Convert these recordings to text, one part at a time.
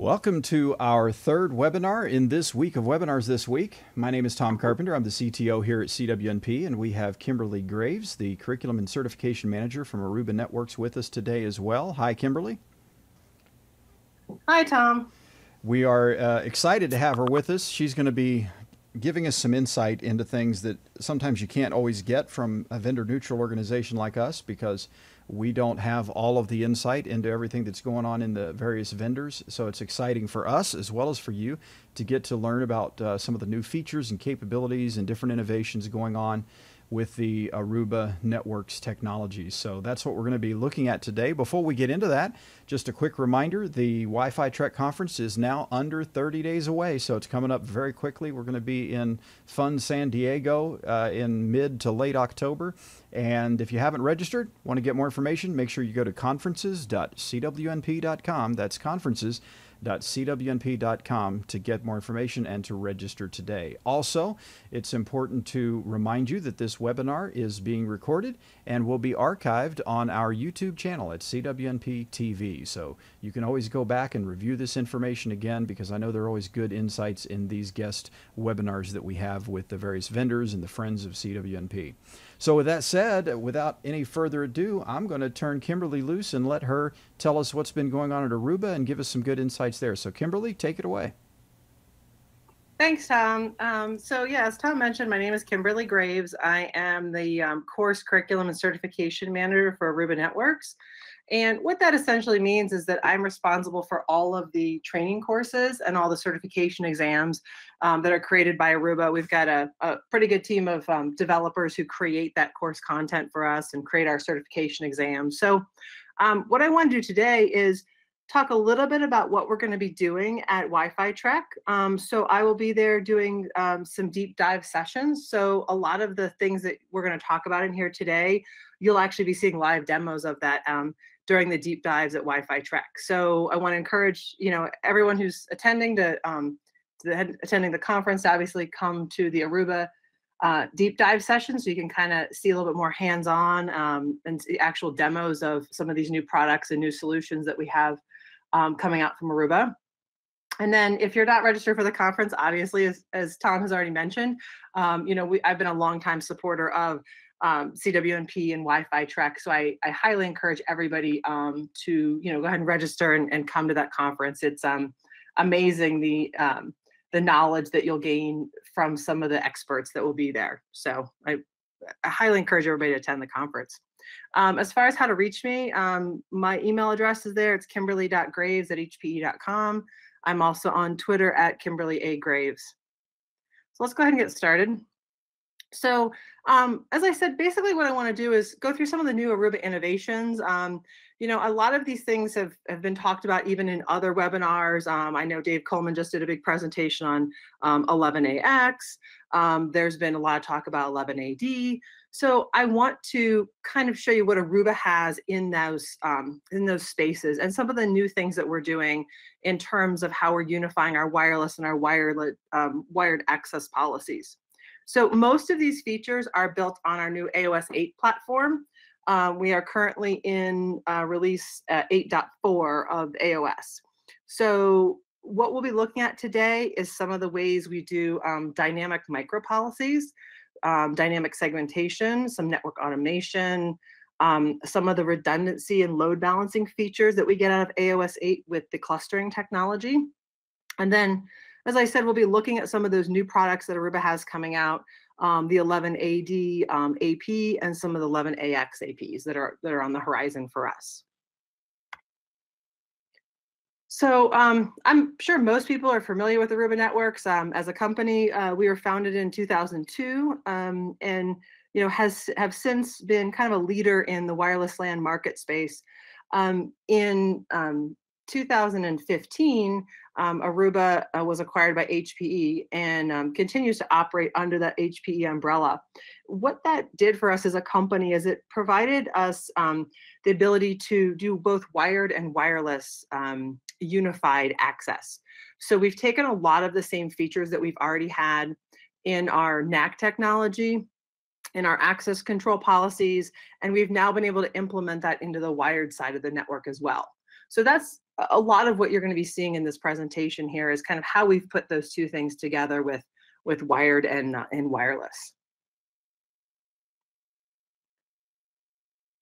Welcome to our third webinar in this week of webinars this week. My name is Tom Carpenter. I'm the CTO here at CWNP, and we have Kimberly Graves, the Curriculum and Certification Manager from Aruba Networks, with us today as well. Hi, Kimberly. Hi, Tom. We are uh, excited to have her with us. She's going to be giving us some insight into things that sometimes you can't always get from a vendor neutral organization like us because we don't have all of the insight into everything that's going on in the various vendors. So it's exciting for us as well as for you to get to learn about uh, some of the new features and capabilities and different innovations going on with the Aruba Networks technologies. So that's what we're going to be looking at today. Before we get into that, just a quick reminder the Wi Fi Trek conference is now under 30 days away, so it's coming up very quickly. We're going to be in Fun San Diego uh, in mid to late October. And if you haven't registered, want to get more information, make sure you go to conferences.cwnp.com. That's conferences www.cwnp.com to get more information and to register today. Also, it's important to remind you that this webinar is being recorded and will be archived on our YouTube channel at CWNP TV. So you can always go back and review this information again because I know there are always good insights in these guest webinars that we have with the various vendors and the friends of CWNP. So, with that said, without any further ado, I'm going to turn Kimberly loose and let her tell us what's been going on at Aruba and give us some good insights there. So, Kimberly, take it away. Thanks, Tom. Um, so, yeah, as Tom mentioned, my name is Kimberly Graves. I am the um, course curriculum and certification manager for Aruba Networks. And what that essentially means is that I'm responsible for all of the training courses and all the certification exams um, that are created by Aruba. We've got a, a pretty good team of um, developers who create that course content for us and create our certification exams. So um, what I want to do today is talk a little bit about what we're going to be doing at Wi-Fi Trek. Um, so I will be there doing um, some deep dive sessions. So a lot of the things that we're going to talk about in here today, you'll actually be seeing live demos of that um, during the deep dives at Wi-Fi Trek. So I want to encourage you know everyone who's attending to, um, to attending the conference obviously come to the Aruba uh, deep dive session so you can kind of see a little bit more hands-on um, and actual demos of some of these new products and new solutions that we have um, coming out from Aruba. And then if you're not registered for the conference, obviously, as, as Tom has already mentioned, um, you know, we, I've been a longtime supporter of um, CWNP and Wi-Fi Trek. So I, I highly encourage everybody um, to you know go ahead and register and, and come to that conference. It's um, amazing the um, the knowledge that you'll gain from some of the experts that will be there. So I, I highly encourage everybody to attend the conference. Um, as far as how to reach me, um, my email address is there. It's kimberly.graves at hpe.com. I'm also on Twitter at Kimberly A. Graves. So let's go ahead and get started. So um, as I said, basically what I want to do is go through some of the new Aruba innovations. Um, you know, a lot of these things have, have been talked about even in other webinars. Um, I know Dave Coleman just did a big presentation on 11AX. Um, um, there's been a lot of talk about 11AD. So I want to kind of show you what Aruba has in those um, in those spaces and some of the new things that we're doing in terms of how we're unifying our wireless and our wired wired access policies. So most of these features are built on our new AOS 8 platform. Uh, we are currently in uh, release uh, 8.4 of AOS. So what we'll be looking at today is some of the ways we do um, dynamic micro policies, um, dynamic segmentation, some network automation, um, some of the redundancy and load balancing features that we get out of AOS 8 with the clustering technology. And then as I said, we'll be looking at some of those new products that Aruba has coming out, um, the 11AD um, AP and some of the 11AX APs that are, that are on the horizon for us. So um, I'm sure most people are familiar with Aruba Networks. Um, as a company, uh, we were founded in 2002 um, and you know has have since been kind of a leader in the wireless LAN market space. Um, in 2015, um, Aruba uh, was acquired by HPE and um, continues to operate under that HPE umbrella. What that did for us as a company is it provided us um, the ability to do both wired and wireless um, unified access. So we've taken a lot of the same features that we've already had in our NAC technology in our access control policies, and we've now been able to implement that into the wired side of the network as well. So that's a lot of what you're going to be seeing in this presentation here is kind of how we've put those two things together with with wired and uh, and wireless.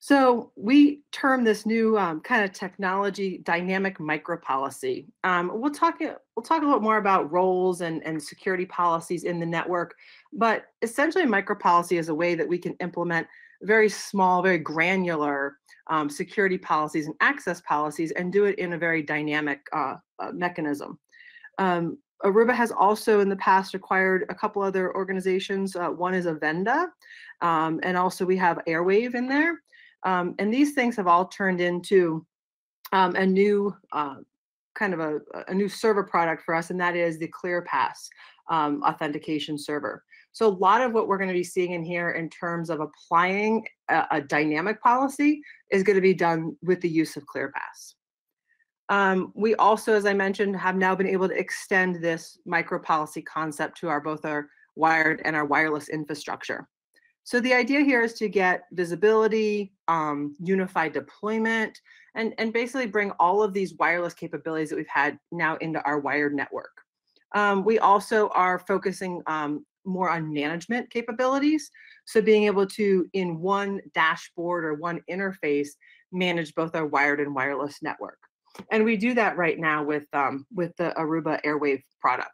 So we term this new um, kind of technology dynamic micropolicy. Um, we'll talk we'll talk a little more about roles and, and security policies in the network, but essentially micropolicy is a way that we can implement very small, very granular um, security policies and access policies and do it in a very dynamic uh, uh, mechanism. Um, Aruba has also in the past acquired a couple other organizations. Uh, one is Avenda, um, and also we have Airwave in there. Um, and these things have all turned into um, a new uh, kind of a, a, new server product for us, and that is the ClearPass um, authentication server. So a lot of what we're going to be seeing in here in terms of applying a, a dynamic policy is going to be done with the use of ClearPass. Um, we also, as I mentioned, have now been able to extend this micro policy concept to our both our wired and our wireless infrastructure. So the idea here is to get visibility, um, unified deployment, and, and basically bring all of these wireless capabilities that we've had now into our wired network. Um, we also are focusing um, more on management capabilities. So being able to, in one dashboard or one interface, manage both our wired and wireless network. And we do that right now with, um, with the Aruba Airwave product.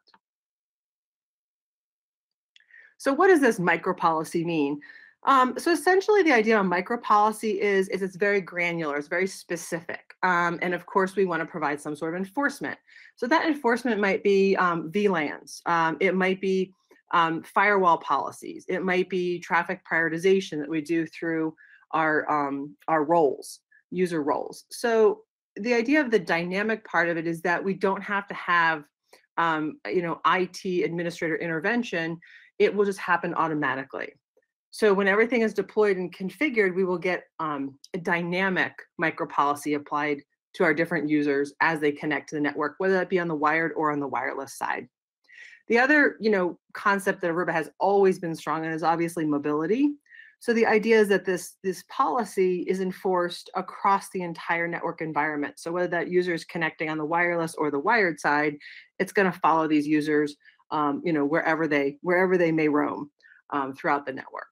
So what does this micropolicy mean? Um, so essentially the idea of micropolicy is, is it's very granular, it's very specific. Um, and of course we wanna provide some sort of enforcement. So that enforcement might be um, VLANs, um, it might be um, firewall policies, it might be traffic prioritization that we do through our, um, our roles, user roles. So the idea of the dynamic part of it is that we don't have to have you know, IT administrator intervention it will just happen automatically. So when everything is deployed and configured, we will get um, a dynamic micro policy applied to our different users as they connect to the network, whether that be on the wired or on the wireless side. The other, you know, concept that Aruba has always been strong in is obviously mobility. So the idea is that this, this policy is enforced across the entire network environment. So whether that user is connecting on the wireless or the wired side, it's going to follow these users um, you know, wherever they wherever they may roam um, throughout the network.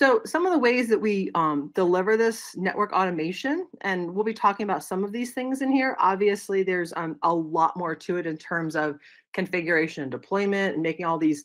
So some of the ways that we um, deliver this network automation, and we'll be talking about some of these things in here. Obviously, there's um, a lot more to it in terms of configuration and deployment and making all these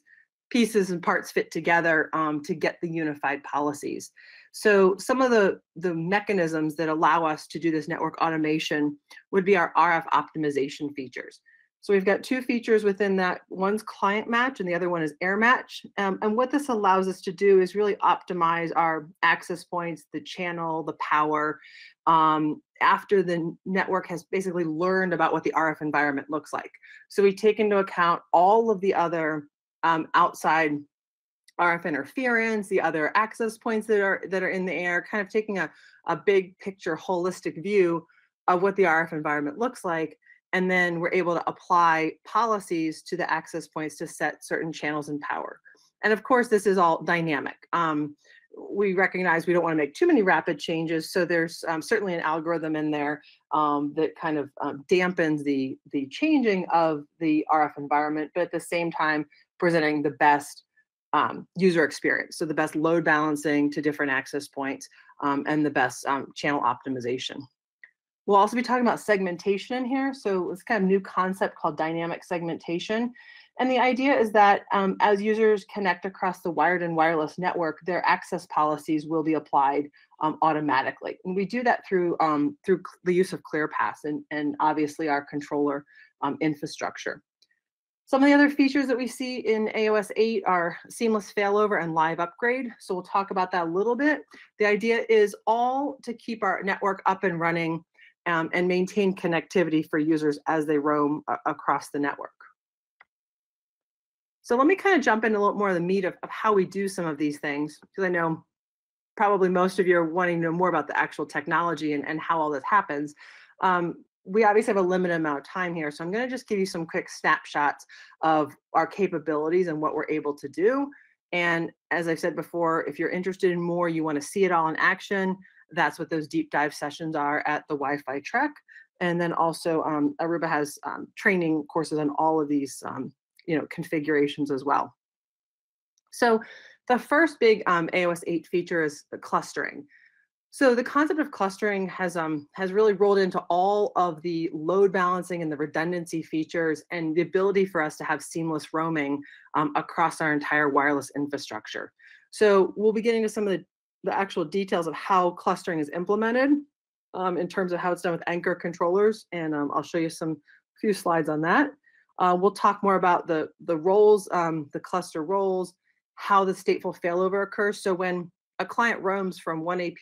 pieces and parts fit together um, to get the unified policies. So some of the, the mechanisms that allow us to do this network automation would be our RF optimization features. So we've got two features within that. One's client match and the other one is air match. Um, and what this allows us to do is really optimize our access points, the channel, the power, um, after the network has basically learned about what the RF environment looks like. So we take into account all of the other um, outside RF interference, the other access points that are that are in the air, kind of taking a, a big picture holistic view of what the RF environment looks like. And then we're able to apply policies to the access points to set certain channels and power. And of course, this is all dynamic. Um, we recognize we don't want to make too many rapid changes. So there's um, certainly an algorithm in there um, that kind of um, dampens the, the changing of the RF environment, but at the same time, presenting the best um, user experience. So the best load balancing to different access points um, and the best channel optimization. We'll also be talking about segmentation in here. So it's kind of new concept called dynamic segmentation. And the idea is that um, as users connect across the wired and wireless network, their access policies will be applied um, automatically. And we do that through, um, through the use of ClearPass and, and obviously our controller infrastructure. Some of the other features that we see in AOS 8 are seamless failover and live upgrade. So we'll talk about that a little bit. The idea is all to keep our network up and running um, and maintain connectivity for users as they roam across the network. So let me kind of jump into a little more of the meat of, of how we do some of these things, because I know probably most of you are wanting to know more about the actual technology and, and how all this happens. Um, we obviously have a limited amount of time here, so I'm going to just give you some quick snapshots of our capabilities and what we're able to do. And as I've said before, if you're interested in more, you want to see it all in action, That's what those deep dive sessions are at the Wi-Fi Trek. And then also um, Aruba has um, training courses on all of these, um, you know, configurations as well. So the first big um, AOS 8 feature is clustering. So the concept of clustering has um has really rolled into all of the load balancing and the redundancy features and the ability for us to have seamless roaming um, across our entire wireless infrastructure. So we'll be getting to some of the, the actual details of how clustering is implemented um, in terms of how it's done with anchor controllers, and um, I'll show you some few slides on that. Uh, we'll talk more about the the roles, um, the cluster roles, how the stateful failover occurs. So when a client roams from one AP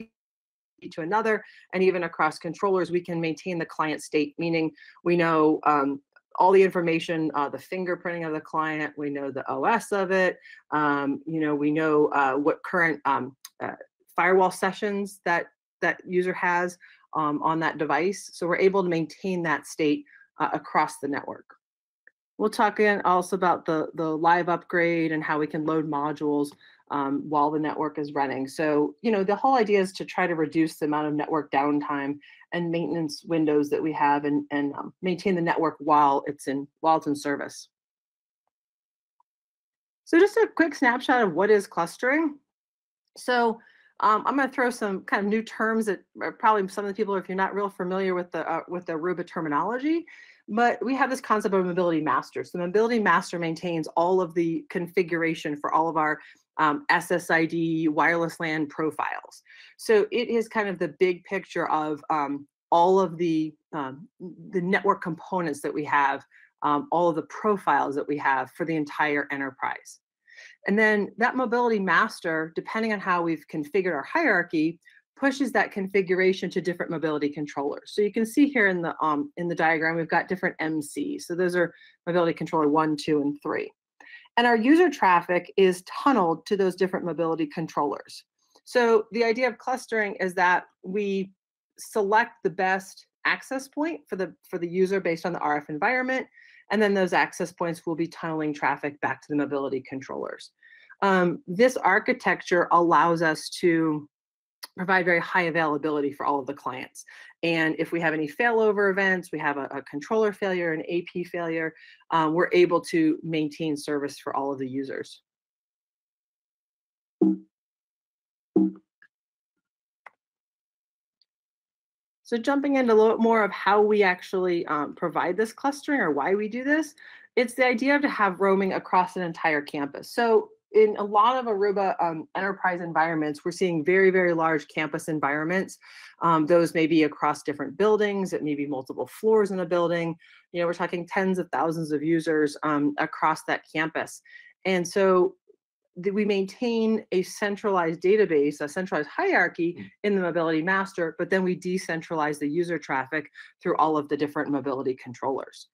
to another, and even across controllers, we can maintain the client state, meaning we know um, all the information, uh, the fingerprinting of the client, we know the OS of it, um, you know, we know uh, what current um, uh, firewall sessions that that user has um, on that device. So we're able to maintain that state uh, across the network. We'll talk again also about the, the live upgrade and how we can load modules um, while the network is running. So, you know, the whole idea is to try to reduce the amount of network downtime and maintenance windows that we have and, and um, maintain the network while it's in while it's in service. So just a quick snapshot of what is clustering. So um, I'm going to throw some kind of new terms that probably some of the people, if you're not real familiar with the uh, with the Aruba terminology, but we have this concept of mobility master. So mobility master maintains all of the configuration for all of our um, SSID wireless LAN profiles. So it is kind of the big picture of um, all of the um, the network components that we have, um, all of the profiles that we have for the entire enterprise. And then that mobility master, depending on how we've configured our hierarchy, pushes that configuration to different mobility controllers. So you can see here in the um, in the diagram, we've got different MCs. So those are mobility controller one, two, and three. And our user traffic is tunneled to those different mobility controllers. So the idea of clustering is that we select the best access point for the for the user based on the RF environment, and then those access points will be tunneling traffic back to the mobility controllers. Um, this architecture allows us to provide very high availability for all of the clients. And if we have any failover events, we have a, a controller failure, an AP failure, um, we're able to maintain service for all of the users. So jumping into a little more of how we actually um, provide this clustering or why we do this, it's the idea of to have roaming across an entire campus. So in a lot of Aruba um, enterprise environments, we're seeing very, very large campus environments. Um, those may be across different buildings, it may be multiple floors in a building. You know, we're talking tens of thousands of users um, across that campus. And so we maintain a centralized database, a centralized hierarchy mm. in the mobility master, but then we decentralize the user traffic through all of the different mobility controllers.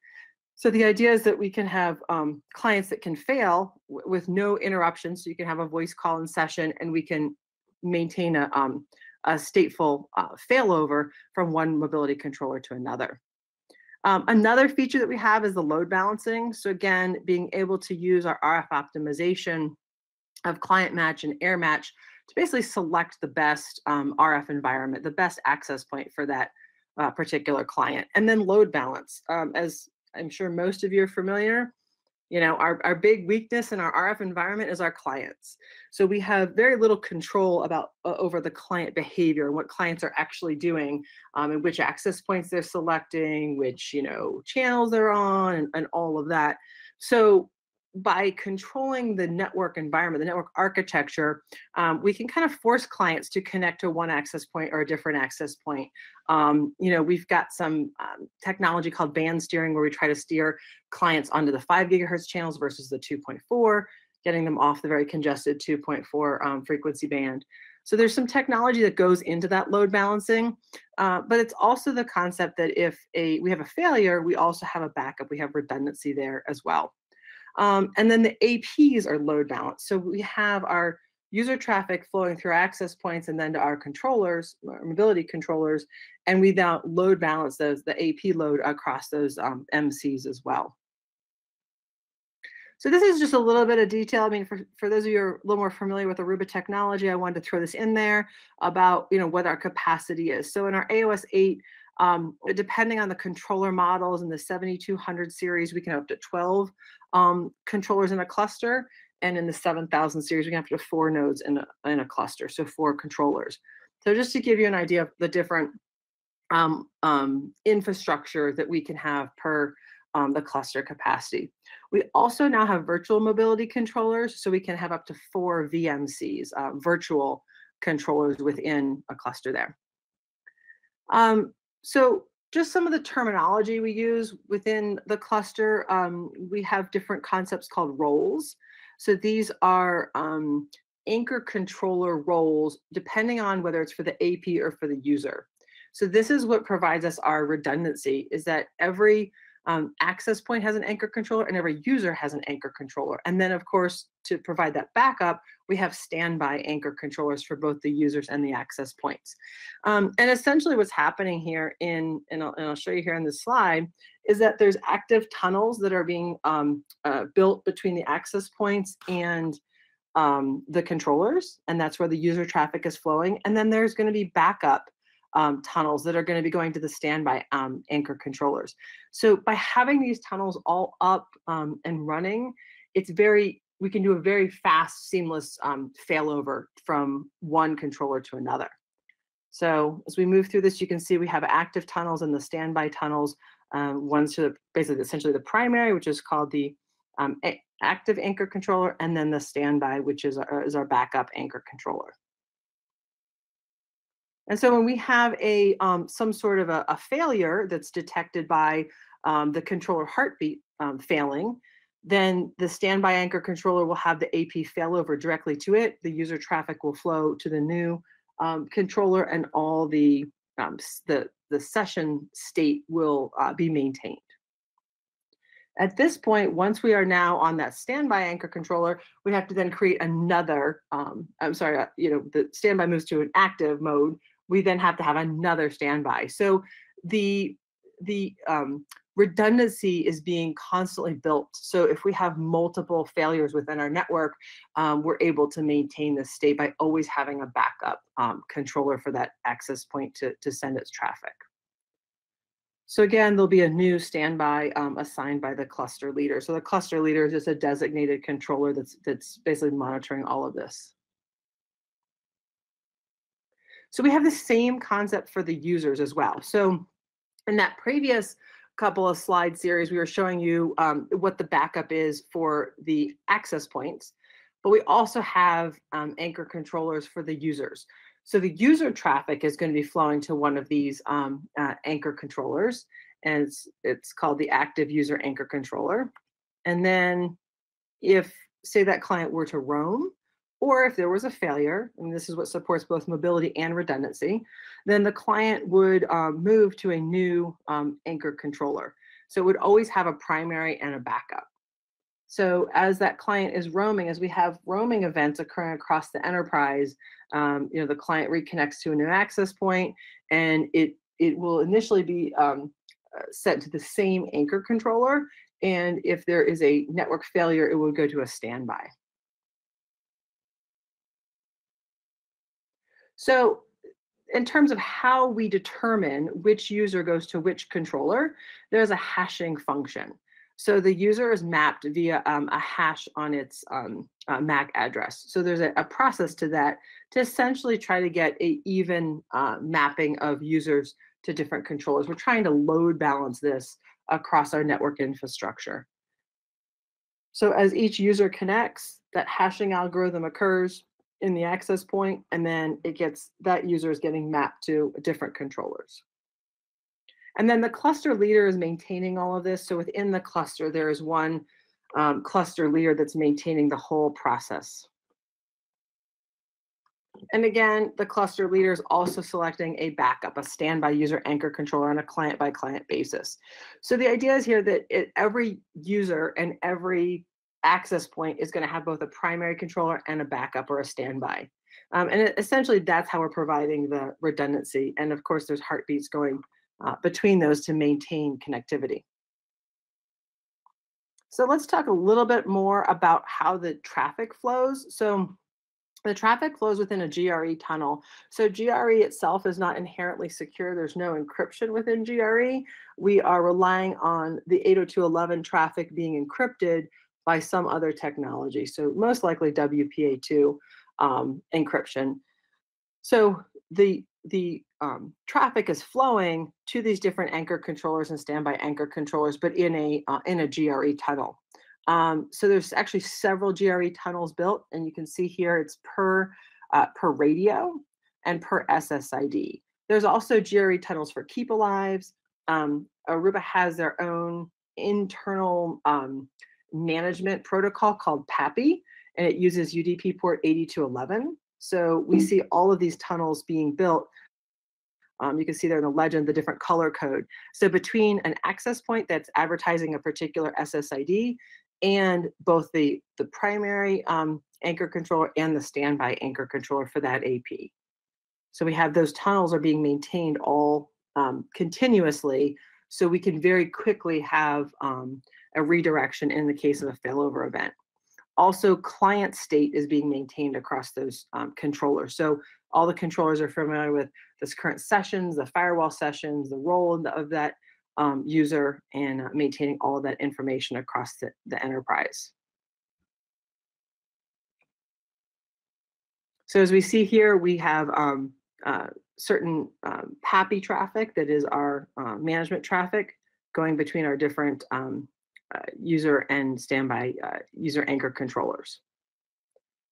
So the idea is that we can have um, clients that can fail with no interruption. So you can have a voice call in session and we can maintain a, um, a stateful uh, failover from one mobility controller to another. Um, another feature that we have is the load balancing. So again, being able to use our RF optimization of client match and air match to basically select the best um, RF environment, the best access point for that uh, particular client. And then load balance. Um, as I'm sure most of you are familiar. You know, our, our big weakness in our RF environment is our clients. So we have very little control about uh, over the client behavior and what clients are actually doing um, and which access points they're selecting, which, you know, channels they're on and, and all of that. So by controlling the network environment, the network architecture, um, we can kind of force clients to connect to one access point or a different access point. Um, you know, we've got some um, technology called band steering where we try to steer clients onto the five gigahertz channels versus the 2.4, getting them off the very congested 2.4 um, frequency band. So there's some technology that goes into that load balancing, uh, but it's also the concept that if a we have a failure, we also have a backup. We have redundancy there as well. Um, and then the APs are load balanced. So we have our user traffic flowing through access points and then to our controllers, our mobility controllers, and we now load balance those, the AP load across those um, MCs as well. So this is just a little bit of detail. I mean, for, for those of you who are a little more familiar with Aruba technology, I wanted to throw this in there about, you know, what our capacity is. So in our AOS 8, um, depending on the controller models in the 7200 series, we can have up to 12 um, controllers in a cluster. And in the 7000 series, we can have up to four nodes in a, in a cluster, so four controllers. So just to give you an idea of the different um, um, infrastructure that we can have per um, the cluster capacity. We also now have virtual mobility controllers, so we can have up to four VMCs, uh, virtual controllers within a cluster there. Um, so just some of the terminology we use within the cluster, um, we have different concepts called roles. So these are um, anchor controller roles, depending on whether it's for the AP or for the user. So this is what provides us our redundancy, is that every um, access point has an anchor controller and every user has an anchor controller. And then of course, to provide that backup, we have standby anchor controllers for both the users and the access points. Um, and essentially what's happening here in, and I'll, and I'll, show you here in this slide, is that there's active tunnels that are being um, uh, built between the access points and um, the controllers, and that's where the user traffic is flowing. And then there's gonna be backup um, tunnels that are going to be going to the standby um, anchor controllers. So by having these tunnels all up um, and running, it's very, we can do a very fast, seamless um, failover from one controller to another. So as we move through this, you can see we have active tunnels and the standby tunnels. Um, one's to the, basically essentially the primary, which is called the um, active anchor controller, and then the standby, which is our, is our backup anchor controller. And so when we have a um, some sort of a, a, failure that's detected by um, the controller heartbeat um, failing, then the standby anchor controller will have the AP failover directly to it. The user traffic will flow to the new um, controller, and all the um, the the session state will uh, be maintained. At this point, once we are now on that standby anchor controller, we have to then create another, um, I'm sorry, uh, you know, the standby moves to an active mode, we then have to have another standby. So the the um, redundancy is being constantly built. So if we have multiple failures within our network, um, we're able to maintain this state by always having a backup um, controller for that access point to, to send its traffic. So again, there'll be a new standby um, assigned by the cluster leader. So the cluster leader is just a designated controller that's that's basically monitoring all of this. So we have the same concept for the users as well. So in that previous couple of slide series, we were showing you um, what the backup is for the access points, but we also have um, anchor controllers for the users. So the user traffic is going to be flowing to one of these um, uh, anchor controllers, and it's, it's called the active user anchor controller. And then if, say that client were to roam, or if there was a failure, and this is what supports both mobility and redundancy, then the client would um, move to a new um, anchor controller. So it would always have a primary and a backup. So as that client is roaming, as we have roaming events occurring across the enterprise, um, you know, the client reconnects to a new access point, and it it will initially be um, uh, set to the same anchor controller. And if there is a network failure, it will go to a standby. So in terms of how we determine which user goes to which controller, there's a hashing function. So the user is mapped via um, a hash on its um, uh, MAC address. So there's a, a, process to that to essentially try to get a even uh, mapping of users to different controllers. We're trying to load balance this across our network infrastructure. So as each user connects, that hashing algorithm occurs in the access point, and then it gets that user is getting mapped to different controllers. And then the cluster leader is maintaining all of this. So within the cluster, there is one um, cluster leader that's maintaining the whole process. And again, the cluster leader is also selecting a backup, a standby user anchor controller on a client by client basis. So the idea is here that it, every user and every access point is going to have both a primary controller and a backup or a standby. Um, and essentially, that's how we're providing the redundancy. And of course, there's heartbeats going uh, between those to maintain connectivity. So let's talk a little bit more about how the traffic flows. So the traffic flows within a GRE tunnel. So GRE itself is not inherently secure. There's no encryption within GRE. We are relying on the 802.11 traffic being encrypted by some other technology. So most likely WPA2 um, encryption. So the the um, traffic is flowing to these different anchor controllers and standby anchor controllers, but in a uh, in a GRE tunnel. Um, so there's actually several GRE tunnels built, and you can see here it's per uh, per radio and per SSID. There's also GRE tunnels for keep alives. Um, Aruba has their own internal um, management protocol called PAPI, and it uses UDP port 8211. So we mm. see all of these tunnels being built. Um, you can see there in the legend the different color code. So between an access point that's advertising a particular SSID and both the, the primary um, anchor controller and the standby anchor controller for that AP. So we have those tunnels are being maintained all um, continuously so we can very quickly have um, a redirection in the case of a failover event. Also, client state is being maintained across those um, controllers. So all the controllers are familiar with this current sessions, the firewall sessions, the role of that um, user and uh, maintaining all of that information across the, the enterprise. So as we see here, we have um, uh, certain um, PAPI traffic that is our uh, management traffic going between our different um, uh, user and standby uh, user anchor controllers.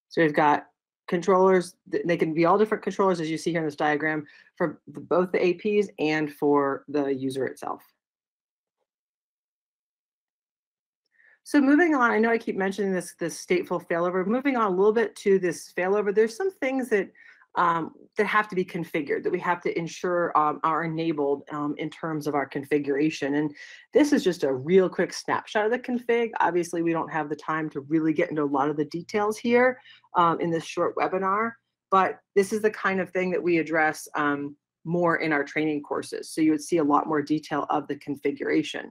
So we've got controllers, they can be all different controllers as you see here in this diagram for both the APs and for the user itself. So moving on, I know I keep mentioning this this stateful failover. Moving on a little bit to this failover, there's some things that um, that have to be configured that we have to ensure um, are enabled um, in terms of our configuration. And this is just a real quick snapshot of the config. Obviously, we don't have the time to really get into a lot of the details here um, in this short webinar, but this is the kind of thing that we address um, more in our training courses. So you would see a lot more detail of the configuration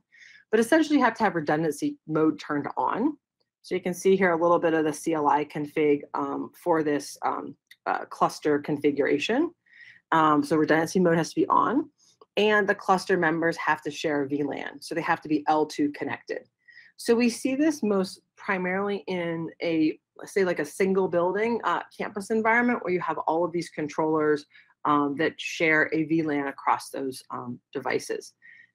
but essentially you have to have redundancy mode turned on. So you can see here a little bit of the CLI config um, for this um, uh, cluster configuration. Um, so redundancy mode has to be on and the cluster members have to share a VLAN. So they have to be L2 connected. So we see this most primarily in a, say like a single building uh, campus environment where you have all of these controllers um, that share a VLAN across those um, devices.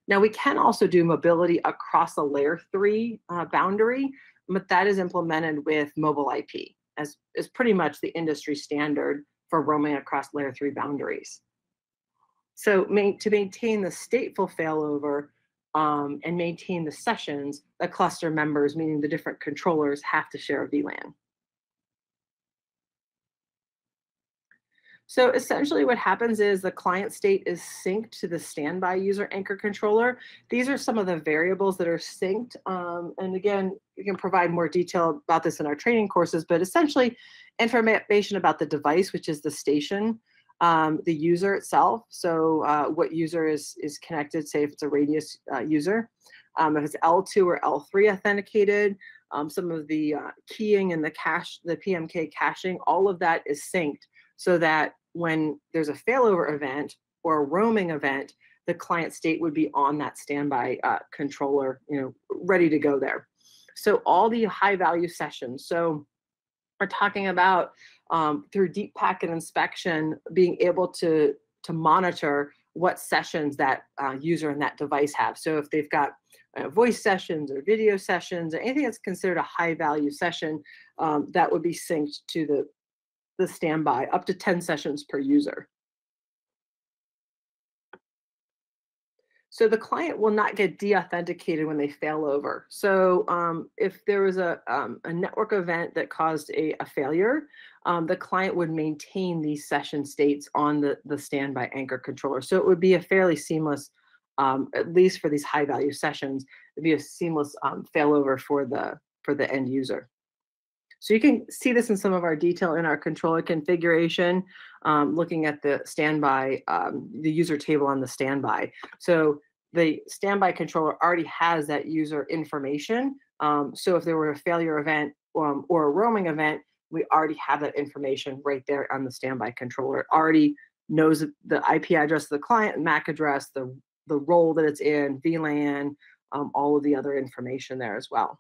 Now we can also do mobility across a layer three uh, boundary, but that is implemented with mobile IP as is pretty much the industry standard for roaming across layer three boundaries. So to maintain the stateful failover um, and maintain the sessions, the cluster members, meaning the different controllers, have to share a VLAN. So essentially what happens is the client state is synced to the standby user anchor controller. These are some of the variables that are synced. Um, and again, we can provide more detail about this in our training courses, but essentially information about the device, which is the station, um, the user itself. So uh, what user is, is connected, say if it's a radius uh, user, um, if it's L2 or L3 authenticated, um, some of the uh, keying and the cache, the PMK caching, all of that is synced so that when there's a failover event or a roaming event, the client state would be on that standby uh, controller, you know, ready to go there. So all the high value sessions. So we're talking about um, through deep packet inspection, being able to to monitor what sessions that uh, user and that device have. So if they've got uh, voice sessions or video sessions or anything that's considered a high value session, um, that would be synced to the the standby, up to 10 sessions per user. So the client will not get deauthenticated when they fail over. So um, if there was a, um, a network event that caused a, a failure, um, the client would maintain these session states on the, the standby anchor controller. So it would be a fairly seamless, um, at least for these high value sessions, it'd be a seamless um, failover for the, for the end user. So you can see this in some of our detail in our controller configuration, um, looking at the standby, um, the user table on the standby. So the standby controller already has that user information Um, so if there were a failure event um, or a roaming event, we already have that information right there on the standby controller. It already knows the IP address of the client, MAC address, the, the role that it's in, VLAN, um, all of the other information there as well.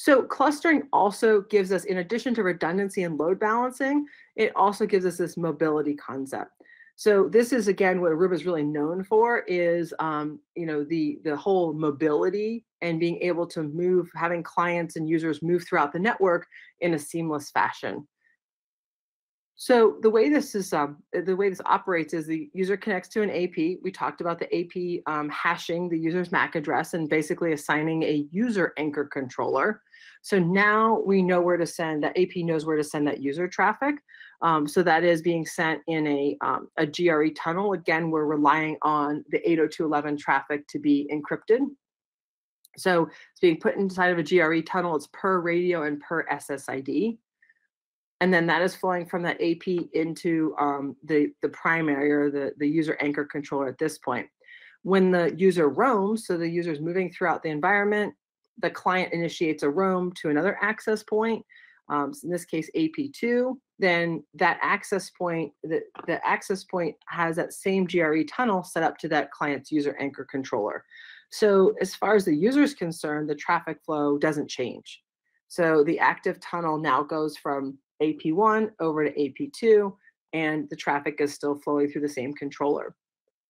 So clustering also gives us, in addition to redundancy and load balancing, it also gives us this mobility concept. So this is again what Aruba is really known for is um, you know the the whole mobility and being able to move, having clients and users move throughout the network in a seamless fashion. So the way this is um, the way this operates is the user connects to an AP. We talked about the AP um, hashing the user's MAC address and basically assigning a user anchor controller. So now we know where to send, that AP knows where to send that user traffic. Um, so that is being sent in a, um, a GRE tunnel. Again, we're relying on the 802.11 traffic to be encrypted. So it's being put inside of a GRE tunnel. It's per radio and per SSID. And then that is flowing from that AP into um, the, the primary or the, the user anchor controller at this point. When the user roams, so the user is moving throughout the environment, the client initiates a roam to another access point, um, so in this case AP2, then that access point, the, the access point has that same GRE tunnel set up to that client's user anchor controller. So as far as the user is concerned, the traffic flow doesn't change. So the active tunnel now goes from AP1 over to AP2, and the traffic is still flowing through the same controller.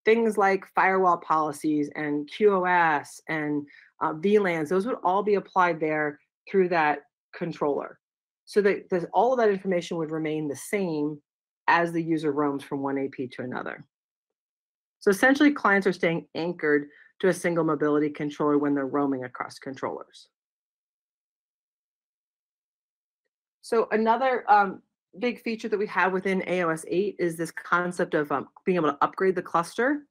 Things like firewall policies and QoS and uh, VLANs, those would all be applied there through that controller. So that, all of that information would remain the same as the user roams from one AP to another. So essentially clients are staying anchored to a single mobility controller when they're roaming across controllers. So another um, big feature that we have within AOS 8 is this concept of um, being able to upgrade the cluster.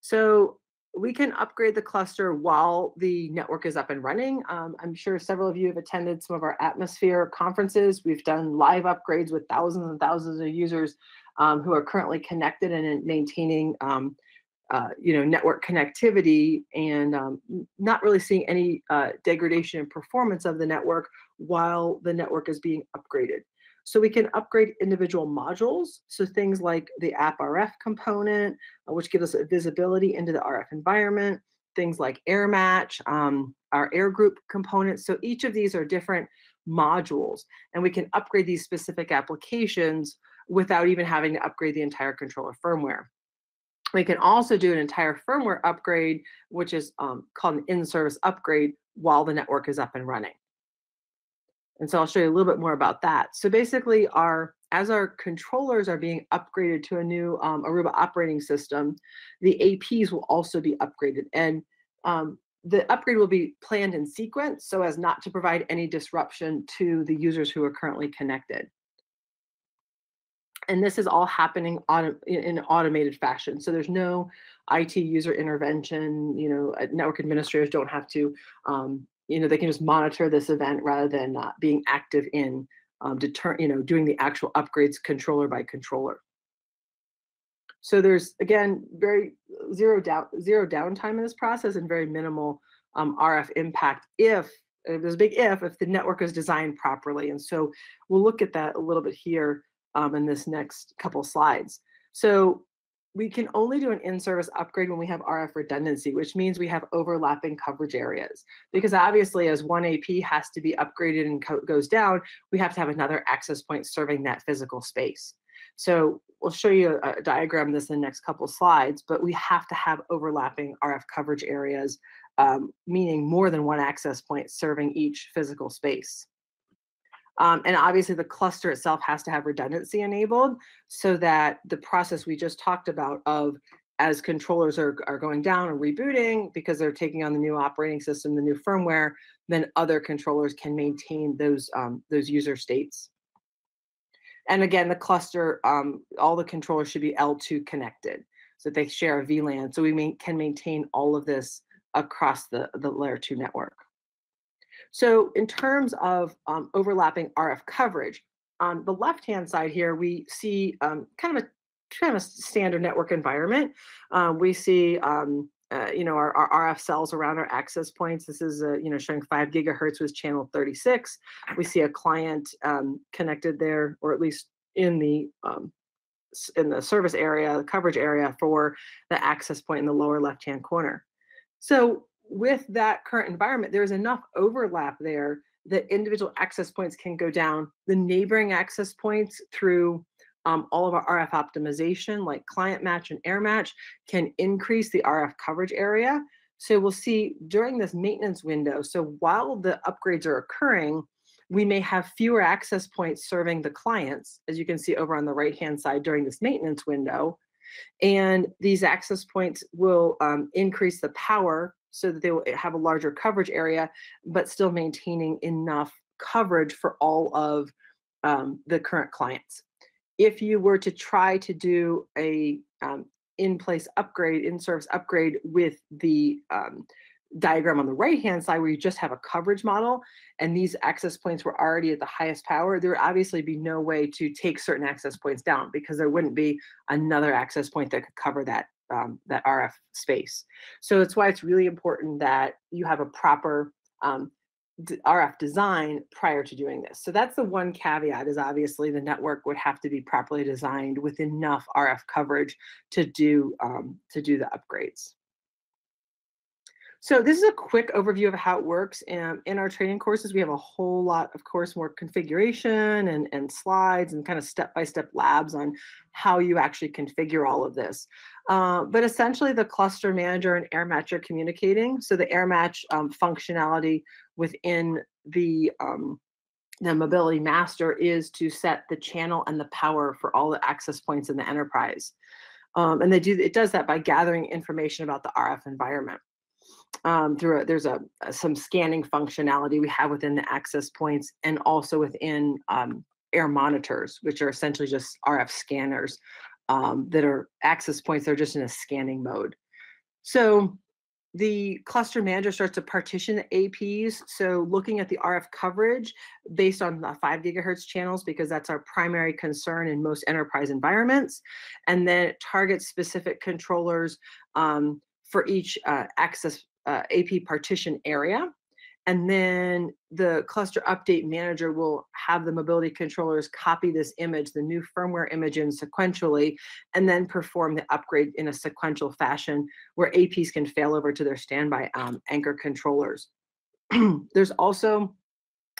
So we can upgrade the cluster while the network is up and running. Um, I'm sure several of you have attended some of our Atmosphere conferences. We've done live upgrades with thousands and thousands of users um, who are currently connected and maintaining um, uh, you know, network connectivity and um, not really seeing any uh, degradation in performance of the network while the network is being upgraded. So we can upgrade individual modules. So things like the app RF component, uh, which gives us visibility into the RF environment, things like air match, um, our air group components. So each of these are different modules and we can upgrade these specific applications without even having to upgrade the entire controller firmware. We can also do an entire firmware upgrade, which is um, called an in-service upgrade while the network is up and running. And so I'll show you a little bit more about that. So basically our as our controllers are being upgraded to a new um, Aruba operating system, the APs will also be upgraded. And um, the upgrade will be planned in sequence so as not to provide any disruption to the users who are currently connected. And this is all happening auto, in an automated fashion. So there's no IT user intervention. You know, uh, network administrators don't have to um, you know, they can just monitor this event rather than uh, being active in um, deter, you know, doing the actual upgrades controller by controller. So there's again very zero down zero downtime in this process and very minimal um, RF impact if there's a big if if the network is designed properly. And so we'll look at that a little bit here um, in this next couple slides. So we can only do an in-service upgrade when we have RF redundancy, which means we have overlapping coverage areas. Because obviously as one AP has to be upgraded and goes down, we have to have another access point serving that physical space. So we'll show you a, diagram this in the next couple slides, but we have to have overlapping RF coverage areas, um, meaning more than one access point serving each physical space. Um, and obviously the cluster itself has to have redundancy enabled so that the process we just talked about of as controllers are, are going down and rebooting because they're taking on the new operating system, the new firmware, then other controllers can maintain those, um, those user states. And again, the cluster, um, all the controllers should be L2 connected so they share a VLAN. So we may, can maintain all of this across the, the layer two network. So in terms of um, overlapping RF coverage, on the left-hand side here, we see um, kind of a kind of a standard network environment. Um, we see um, uh, you know, our, our RF cells around our access points. This is, uh, you know, showing five gigahertz with channel 36. We see a client um, connected there, or at least in the um, in the service area, the coverage area for the access point in the lower left-hand corner. So with that current environment, there's enough overlap there that individual access points can go down. The neighboring access points through um, all of our RF optimization, like client match and air match, can increase the RF coverage area. So we'll see during this maintenance window. So while the upgrades are occurring, we may have fewer access points serving the clients, as you can see over on the right-hand side during this maintenance window. And these access points will um, increase the power so that they will have a larger coverage area, but still maintaining enough coverage for all of um, the current clients. If you were to try to do a um, in-place upgrade, in-service upgrade with the um, diagram on the right-hand side where you just have a coverage model and these access points were already at the highest power, there would obviously be no way to take certain access points down because there wouldn't be another access point that could cover that um, that RF space. So that's why it's really important that you have a proper um, RF design prior to doing this. So that's the one caveat is obviously the network would have to be properly designed with enough RF coverage to do um, to do the upgrades. So this is a quick overview of how it works. And in our training courses, we have a whole lot, of course, more configuration and, and slides and kind of step-by-step -step labs on how you actually configure all of this. Uh, but essentially the cluster manager and air match are communicating. So the air match um, functionality within the um, the mobility master is to set the channel and the power for all the access points in the enterprise. Um, and they do it does that by gathering information about the RF environment. Um, through a, there's a, some scanning functionality we have within the access points and also within um, air monitors, which are essentially just RF scanners um, that are access points. They're just in a scanning mode. So the cluster manager starts to partition the APs. So looking at the RF coverage based on the five gigahertz channels, because that's our primary concern in most enterprise environments. And then it targets specific controllers um, for each uh, access uh, AP partition area. And then the cluster update manager will have the mobility controllers copy this image, the new firmware image in sequentially, and then perform the upgrade in a sequential fashion where APs can fail over to their standby um, anchor controllers. There's also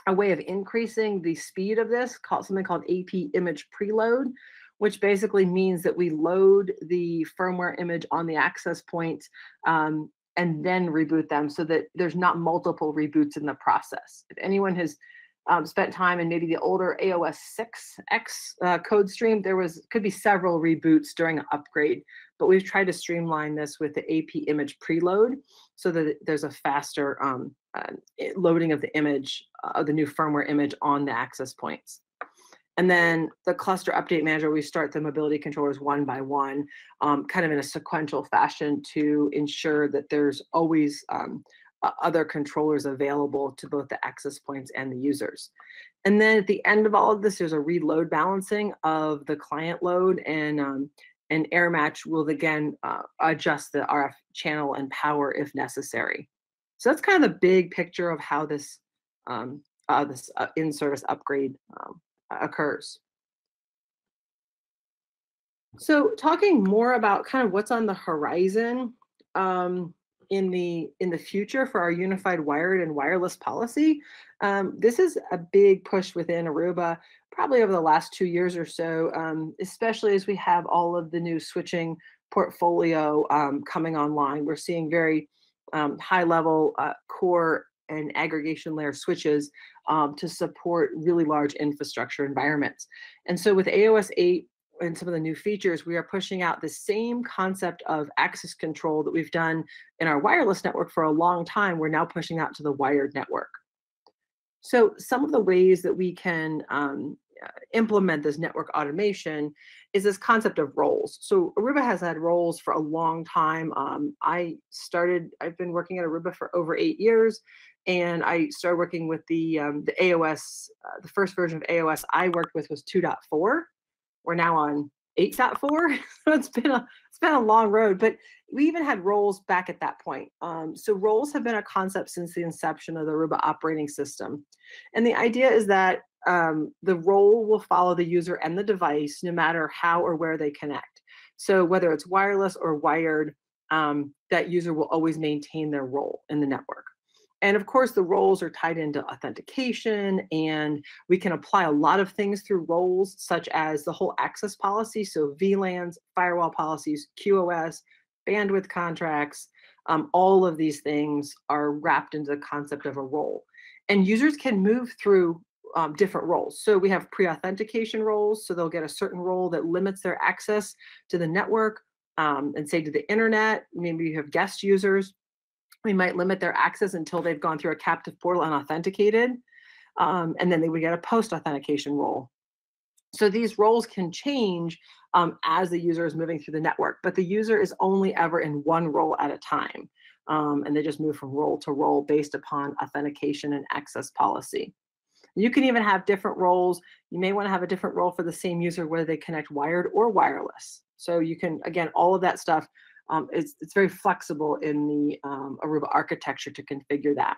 a way of increasing the speed of this called something called AP image preload, which basically means that we load the firmware image on the access point um, and then reboot them so that there's not multiple reboots in the process. If anyone has um, spent time in maybe the older AOS 6X uh, code stream, there was could be several reboots during an upgrade, but we've tried to streamline this with the AP image preload so that there's a faster um, uh, loading of the image uh, of the new firmware image on the access points. And then the cluster update manager, we start the mobility controllers one by one, um, kind of in a sequential fashion to ensure that there's always um, other controllers available to both the access points and the users. And then at the end of all of this, there's a reload balancing of the client load and um, and air match will again uh, adjust the RF channel and power if necessary. So that's kind of the big picture of how this um, uh, this uh, in-service upgrade um, occurs. So talking more about kind of what's on the horizon um, in the in the future for our unified wired and wireless policy, um, this is a big push within Aruba, probably over the last two years or so, um, especially as we have all of the new switching portfolio um, coming online. We're seeing very um, high level uh, core and aggregation layer switches um, to support really large infrastructure environments. And so with AOS 8 and some of the new features, we are pushing out the same concept of access control that we've done in our wireless network for a long time. We're now pushing out to the wired network. So some of the ways that we can um, uh, implement this network automation is this concept of roles. So Aruba has had roles for a long time. Um, I started, I've been working at Aruba for over eight years and I started working with the um, the AOS. Uh, the first version of AOS I worked with was 2.4. We're now on 8.4. so it's been a it's been a long road, but we even had roles back at that point. Um, so roles have been a concept since the inception of the Aruba operating system, and the idea is that um, the role will follow the user and the device no matter how or where they connect. So whether it's wireless or wired, um, that user will always maintain their role in the network. And of course, the roles are tied into authentication, and we can apply a lot of things through roles, such as the whole access policy. So, VLANs, firewall policies, QoS, bandwidth contracts, um, all of these things are wrapped into the concept of a role. And users can move through um, different roles. So, we have pre authentication roles. So, they'll get a certain role that limits their access to the network um, and say to the internet. Maybe you have guest users we might limit their access until they've gone through a captive portal and authenticated. Um, and then they would get a post authentication role. So these roles can change um, as the user is moving through the network, but the user is only ever in one role at a time. Um, and they just move from role to role based upon authentication and access policy. You can even have different roles. You may want to have a different role for the same user, whether they connect wired or wireless. So you can, again, all of that stuff um, it's, it's very flexible in the um, Aruba architecture to configure that.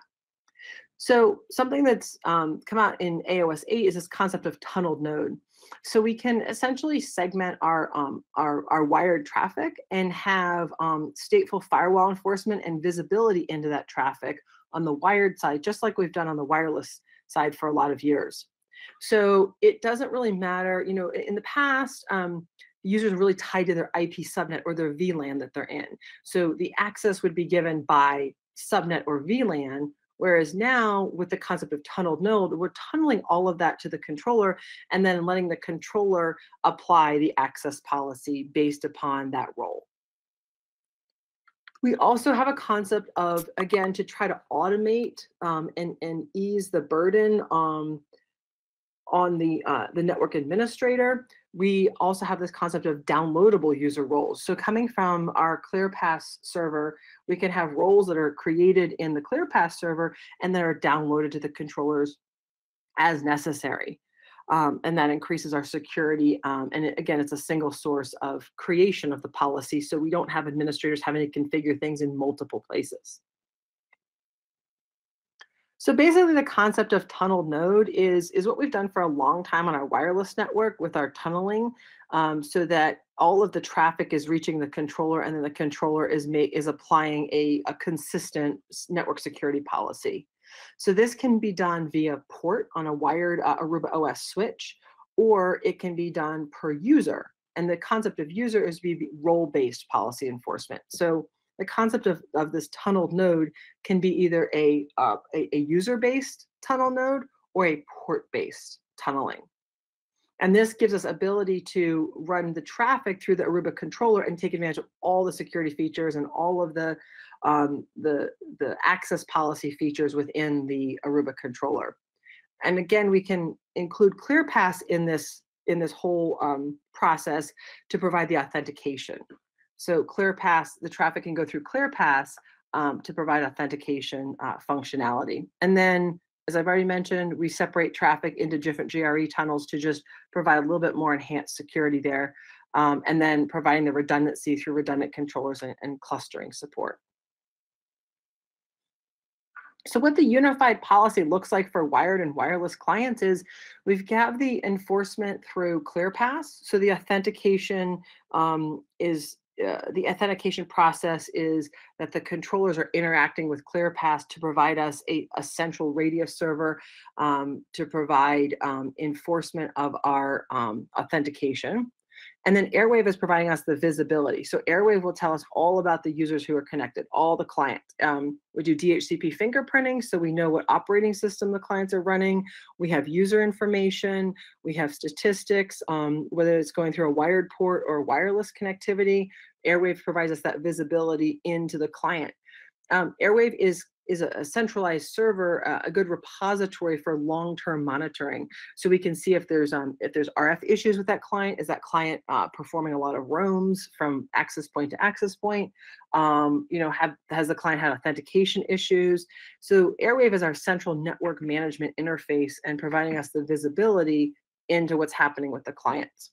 So something that's um, come out in AOS 8 is this concept of tunneled node. So we can essentially segment our um, our, our, wired traffic and have um, stateful firewall enforcement and visibility into that traffic on the wired side, just like we've done on the wireless side for a lot of years. So it doesn't really matter, you know, in the past, um, users are really tied to their IP subnet or their VLAN that they're in. So the access would be given by subnet or VLAN, whereas now with the concept of tunneled node, we're tunneling all of that to the controller and then letting the controller apply the access policy based upon that role. We also have a concept of, again, to try to automate um, and, and ease the burden um, on the, uh, the network administrator we also have this concept of downloadable user roles. So coming from our ClearPass server, we can have roles that are created in the ClearPass server and that are downloaded to the controllers as necessary. Um, and that increases our security. Um, and it, again, it's a single source of creation of the policy. So we don't have administrators having to configure things in multiple places. So basically the concept of tunneled node is, is what we've done for a long time on our wireless network with our tunneling um, so that all of the traffic is reaching the controller and then the controller is, is applying a, a consistent network security policy. So this can be done via port on a wired uh, Aruba OS switch, or it can be done per user. And the concept of user is be role-based policy enforcement. So the concept of, of this tunneled node can be either a, uh, a, a user-based tunnel node or a port-based tunneling. And this gives us ability to run the traffic through the Aruba controller and take advantage of all the security features and all of the, um, the, the access policy features within the Aruba controller. And again, we can include ClearPass in this in this whole um, process to provide the authentication. So ClearPass, the traffic can go through ClearPass um, to provide authentication uh, functionality. And then, as I've already mentioned, we separate traffic into different GRE tunnels to just provide a little bit more enhanced security there. Um, and then providing the redundancy through redundant controllers and, and clustering support. So what the unified policy looks like for wired and wireless clients is we've got the enforcement through ClearPass. So the authentication um, is uh, the authentication process is that the controllers are interacting with ClearPass to provide us a, a central radius server um, to provide um, enforcement of our um, authentication. And then Airwave is providing us the visibility. So Airwave will tell us all about the users who are connected, all the clients. Um, we do DHCP fingerprinting, so we know what operating system the clients are running. We have user information. We have statistics, um, whether it's going through a wired port or wireless connectivity. Airwave provides us that visibility into the client. Um, Airwave is is a, a centralized server uh, a good repository for long-term monitoring. So we can see if there's um if there's rf issues with that client is that client uh, performing a lot of roams from access point to access point? Um, you know have has the client had authentication issues? So airwave is our central network management interface and providing us the visibility into what's happening with the clients.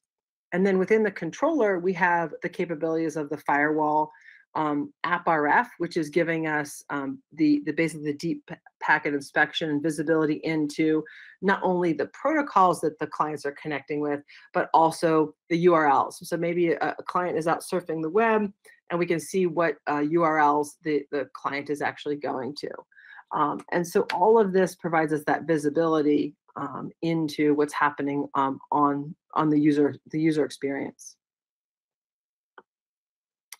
And then within the controller, we have the capabilities of the firewall um, AppRF, which is giving us um, the, the basically the deep packet inspection and visibility into not only the protocols that the clients are connecting with, but also the URLs. So maybe a, a client is out surfing the web and we can see what uh, URLs the, the client is actually going to. Um, and so all of this provides us that visibility um, into what's happening um, on, on the user, the user experience.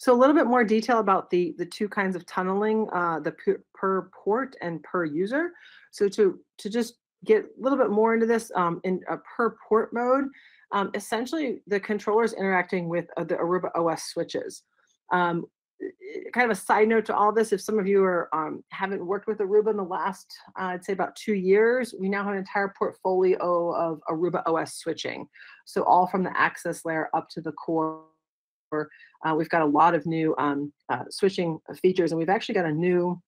So a little bit more detail about the, the two kinds of tunneling, uh, the per, per, port and per user. So to, to just get a little bit more into this um, in a per port mode, um, essentially the controller is interacting with uh, the Aruba OS switches. Um, kind of a side note to all this, if some of you are um, haven't worked with Aruba in the last, uh, I'd say about two years, we now have an entire portfolio of Aruba OS switching. So all from the access layer up to the core uh, we've got a lot of new um, uh, switching features, and we've actually got a new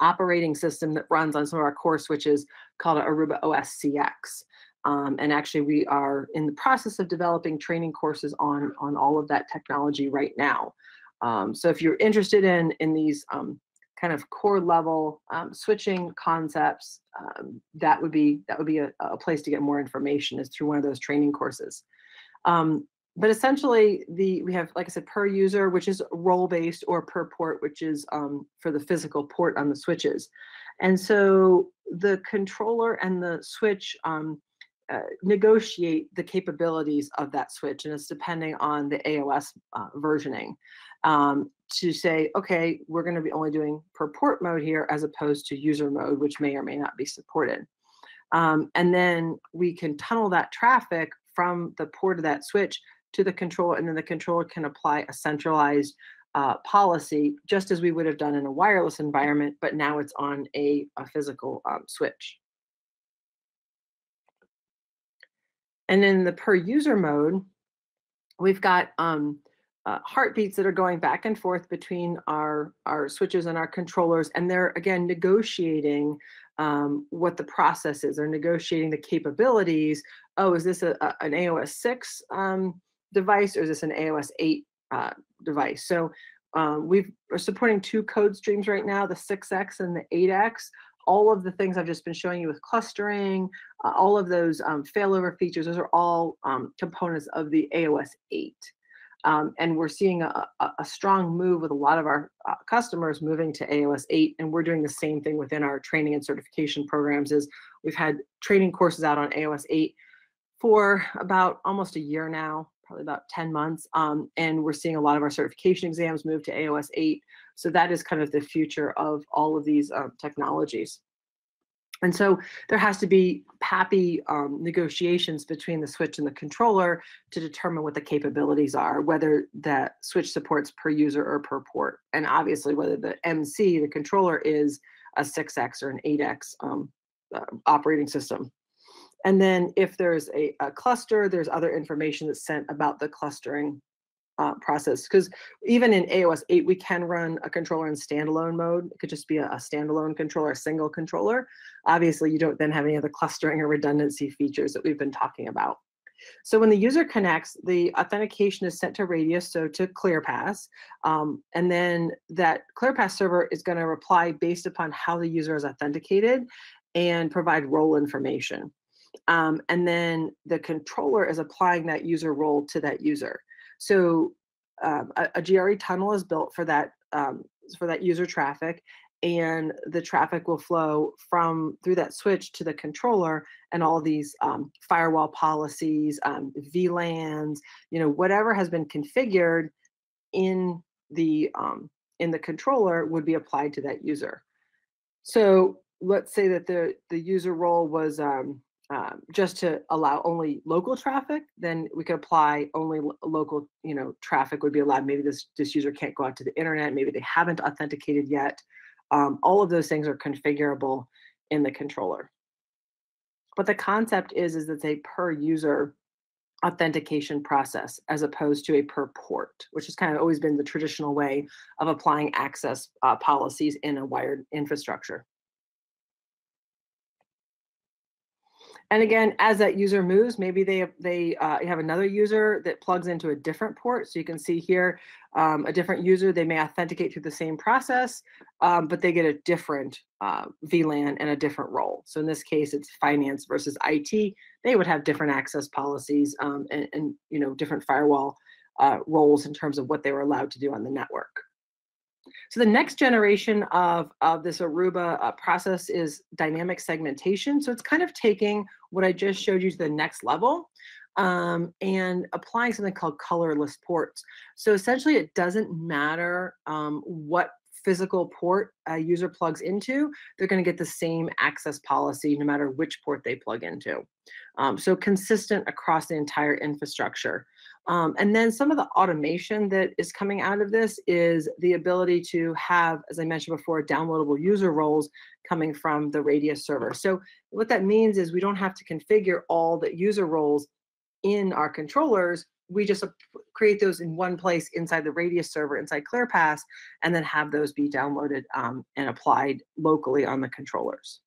operating system that runs on some of our core switches called Aruba OS CX. Um, and actually, we are in the process of developing training courses on, on all of that technology right now. Um, so if you're interested in, in these um, kind of core level um, switching concepts, um, that would be that would be a, a, place to get more information is through one of those training courses. Um, but essentially the we have like i said per user which is role based or per port which is um, for the physical port on the switches. And so the controller and the switch um, uh, negotiate the capabilities of that switch and it's depending on the aos uh, versioning um, to say okay we're going to be only doing per port mode here as opposed to user mode which may or may not be supported. Um, and then we can tunnel that traffic from the port of that switch to the controller, and then the controller can apply a centralized uh, policy, just as we would have done in a wireless environment, but now it's on a, a physical um, switch. And in the per user mode, we've got um, uh, heartbeats that are going back and forth between our, our switches and our controllers, and they're again negotiating um, what the process is. They're negotiating the capabilities. Oh, is this a, a an AOS 6 um, device or is this an AOS 8 uh, device? So um, we are supporting two code streams right now, the 6X and the 8X. All of the things I've just been showing you with clustering, uh, all of those um, failover features, those are all um, components of the AOS 8. Um, and we're seeing a, a, a, strong move with a lot of our uh, customers moving to AOS 8, and we're doing the same thing within our training and certification programs. Is we've had training courses out on AOS 8 for about almost a year now, probably about 10 months. Um, and we're seeing a lot of our certification exams move to AOS 8. So that is kind of the future of all of these um, technologies. And so there has to be happy um, negotiations between the switch and the controller to determine what the capabilities are, whether that switch supports per user or per port. And obviously whether the MC, the controller is a 6X or an 8X um, uh, operating system. And then if there's a, a cluster, there's other information that's sent about the clustering uh, process. Because even in AOS 8, we can run a controller in standalone mode. It could just be a, a, standalone controller, a single controller. Obviously, you don't then have any of the clustering or redundancy features that we've been talking about. So when the user connects, the authentication is sent to Radius, so to ClearPass, um, and then that ClearPass server is going to reply based upon how the user is authenticated and provide role information. Um, and then the controller is applying that user role to that user. So um, a, a, GRE tunnel is built for that um, for that user traffic, and the traffic will flow from through that switch to the controller, and all these um, firewall policies, um, VLANs, you know, whatever has been configured in the um, in the controller would be applied to that user. So let's say that the the user role was um, um, just to allow only local traffic, then we could apply only lo local, you know, traffic would be allowed. Maybe this, this user can't go out to the internet. Maybe they haven't authenticated yet. Um, all of those things are configurable in the controller. But the concept is, is it's a per user authentication process as opposed to a per port, which has kind of always been the traditional way of applying access uh, policies in a wired infrastructure. And again, as that user moves, maybe they they uh, have another user that plugs into a different port. So you can see here um, a different user. They may authenticate through the same process, um, but they get a different uh, VLAN and a different role. So in this case, it's finance versus IT. They would have different access policies um, and, and, you know different firewall uh, roles in terms of what they were allowed to do on the network. So the next generation of, of this Aruba uh, process is dynamic segmentation. So it's kind of taking what I just showed you to the next level um, and applying something called colorless ports. So essentially it doesn't matter um, what physical port a user plugs into, they're going to get the same access policy no matter which port they plug into. Um, so consistent across the entire infrastructure. Um, and then some of the automation that is coming out of this is the ability to have, as I mentioned before, downloadable user roles coming from the Radius server. So what that means is we don't have to configure all the user roles in our controllers. We just create those in one place inside the Radius server, inside ClearPass, and then have those be downloaded um, and applied locally on the controllers.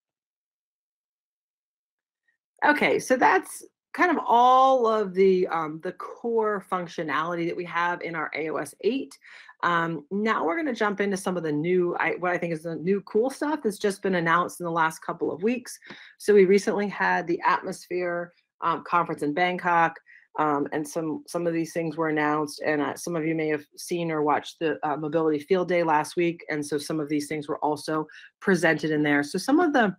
Okay, so that's kind of all of the um, the core functionality that we have in our AOS 8. Um, now we're going to jump into some of the new, I, what I think is the new cool stuff that's just been announced in the last couple of weeks. So we recently had the Atmosphere um, conference in Bangkok. Um, and some some of these things were announced, and uh, some of you may have seen or watched the uh, Mobility Field Day last week, and so some of these things were also presented in there. So some of the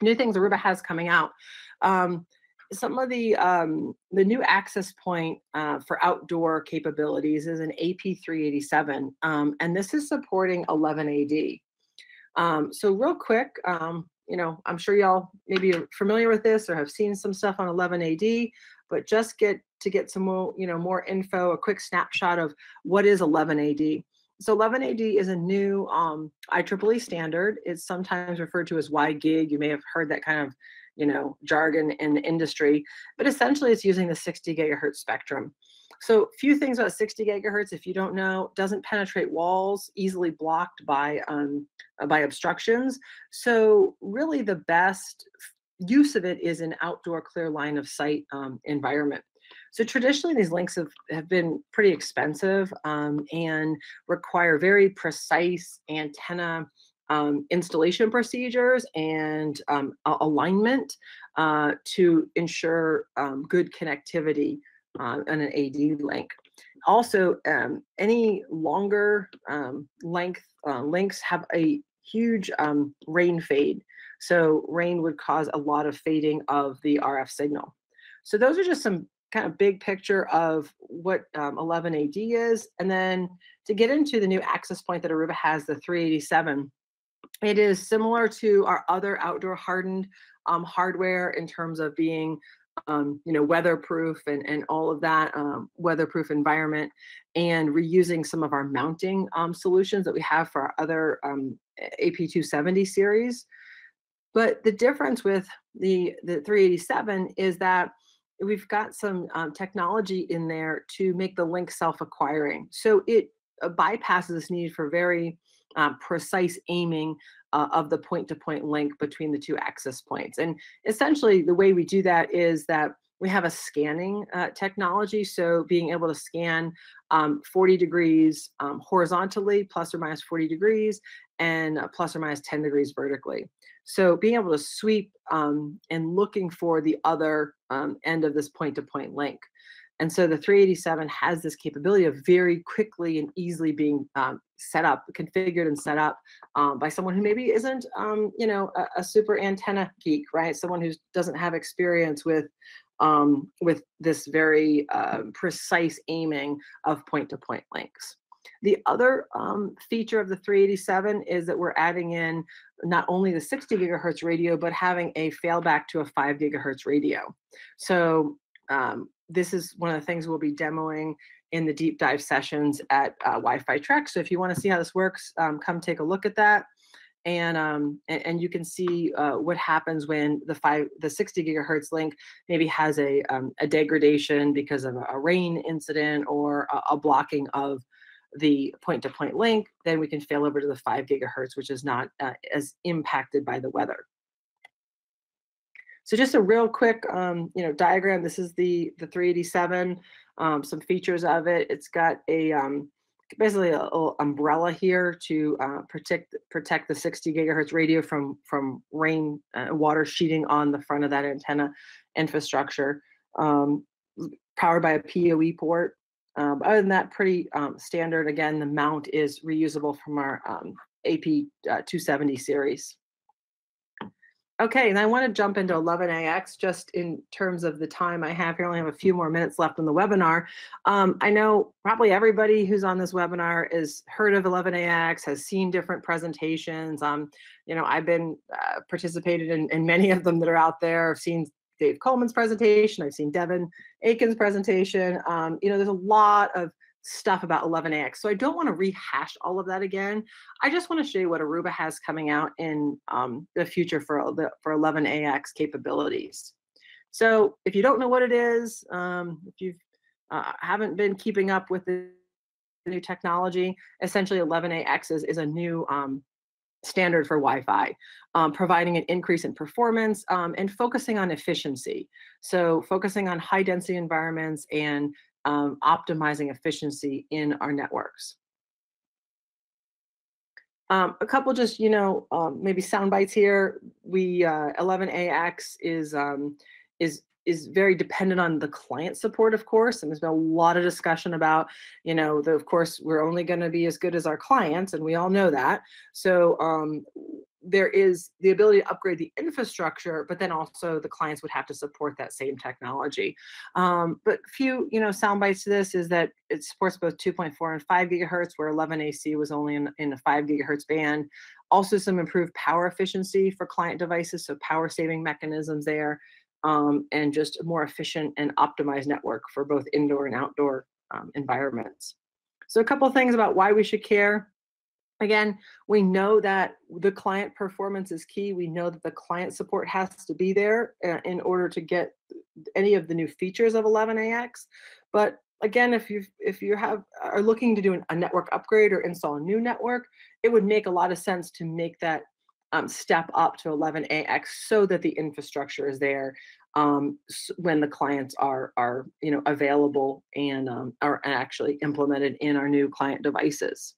new things Aruba has coming out. Um, some of the um, the new access point uh, for outdoor capabilities is an AP387, um, and this is supporting 11AD. Um, so real quick, um, you know, I'm sure y'all maybe are familiar with this or have seen some stuff on 11AD, but just get to get some more, you know, more info, a quick snapshot of what is 11AD. So 11AD is a new um, IEEE standard. It's sometimes referred to as WiGig. You may have heard that kind of you know, jargon in the industry, but essentially it's using the 60 gigahertz spectrum. So few things about 60 gigahertz, if you don't know, doesn't penetrate walls, easily blocked by, um, by obstructions. So really the best use of it is an outdoor clear line of sight um, environment. So traditionally, these links have, have been pretty expensive um, and require very precise antenna um, installation procedures and um, alignment uh, to ensure um, good connectivity uh, on an AD link. Also, um, any longer um, length uh, links have a huge um, rain fade. So rain would cause a lot of fading of the RF signal. So those are just some kind of big picture of what 11AD is. And then to get into the new access point that Aruba has, the 387, it is similar to our other outdoor hardened um, hardware in terms of being, um, you know, weatherproof and, and all of that, um, weatherproof environment, and reusing some of our mounting um, solutions that we have for our other um, AP270 series. But the difference with the, the 387 is that we've got some um, technology in there to make the link self-acquiring. So it uh, bypasses this need for very uh, precise aiming uh, of the point-to-point link between the two access points. And essentially, the way we do that is that we have a scanning uh, technology, so being able to scan um, 40 degrees um, horizontally, plus or minus 40 degrees, and uh, plus or minus 10 degrees vertically. So being able to sweep um, and looking for the other um, end of this point-to-point -point link. And so the 387 has this capability of very quickly and easily being um, set up, configured and set up um, by someone who maybe isn't, um, you know, a, a, super antenna geek, right? Someone who doesn't have experience with um, with this very uh, precise aiming of point-to-point -point links. The other um, feature of the 387 is that we're adding in not only the 60 gigahertz radio, but having a failback to a 5 gigahertz radio. So um, this is one of the things we'll be demoing in the deep dive sessions at uh, Wi-Fi Trek. So if you want to see how this works, um, come take a look at that. And, um, and, and you can see uh, what happens when the five the 60 gigahertz link maybe has a um, a degradation because of a rain incident or a, a blocking of the point-to-point -point link. Then we can fail over to the five gigahertz, which is not uh, as impacted by the weather. So just a real quick, um, you know, diagram. This is the the 387. Um, some features of it. It's got a um, basically a little umbrella here to uh, protect protect the 60 gigahertz radio from from rain and uh, water sheeting on the front of that antenna infrastructure. Um, powered by a PoE port. Um, other than that, pretty um, standard. Again, the mount is reusable from our um, AP uh, 270 series. Okay, and I want to jump into 11AX just in terms of the time I have here. I only have a few more minutes left on the webinar. Um, I know probably everybody who's on this webinar has heard of 11AX, has seen different presentations. Um, you know, I've been uh, participated in, in many of them that are out there. I've seen Dave Coleman's presentation. I've seen Devin Akin's presentation. Um, you know, there's a lot of stuff about 11ax. So I don't want to rehash all of that again. I just want to show you what Aruba has coming out in um, the future for, the, for 11ax capabilities. So if you don't know what it is, um, if you uh, haven't been keeping up with the new technology, essentially 11ax is, is a new um, standard for Wi-Fi, um, providing an increase in performance um, and focusing on efficiency. So focusing on high density environments and um, optimizing efficiency in our networks. Um, a couple just, you know, um, maybe sound bites here. We uh, 11AX is um, is is very dependent on the client support, of course. And there's been a lot of discussion about, you know, the, of course, we're only going to be as good as our clients, and we all know that. So um, there is the ability to upgrade the infrastructure, but then also the clients would have to support that same technology. Um, but few, you know, sound bites to this is that it supports both 2.4 and 5 gigahertz, where 11AC was only in, in a 5 gigahertz band. Also some improved power efficiency for client devices, so power saving mechanisms there um, and just a more efficient and optimized network for both indoor and outdoor um, environments. So a couple things about why we should care. Again, we know that the client performance is key. We know that the client support has to be there uh, in order to get any of the new features of 11AX. But again, if you if you have are looking to do an, a network upgrade or install a new network, it would make a lot of sense to make that um, step up to 11ax so that the infrastructure is there um, when the clients are are you know available and um, are actually implemented in our new client devices.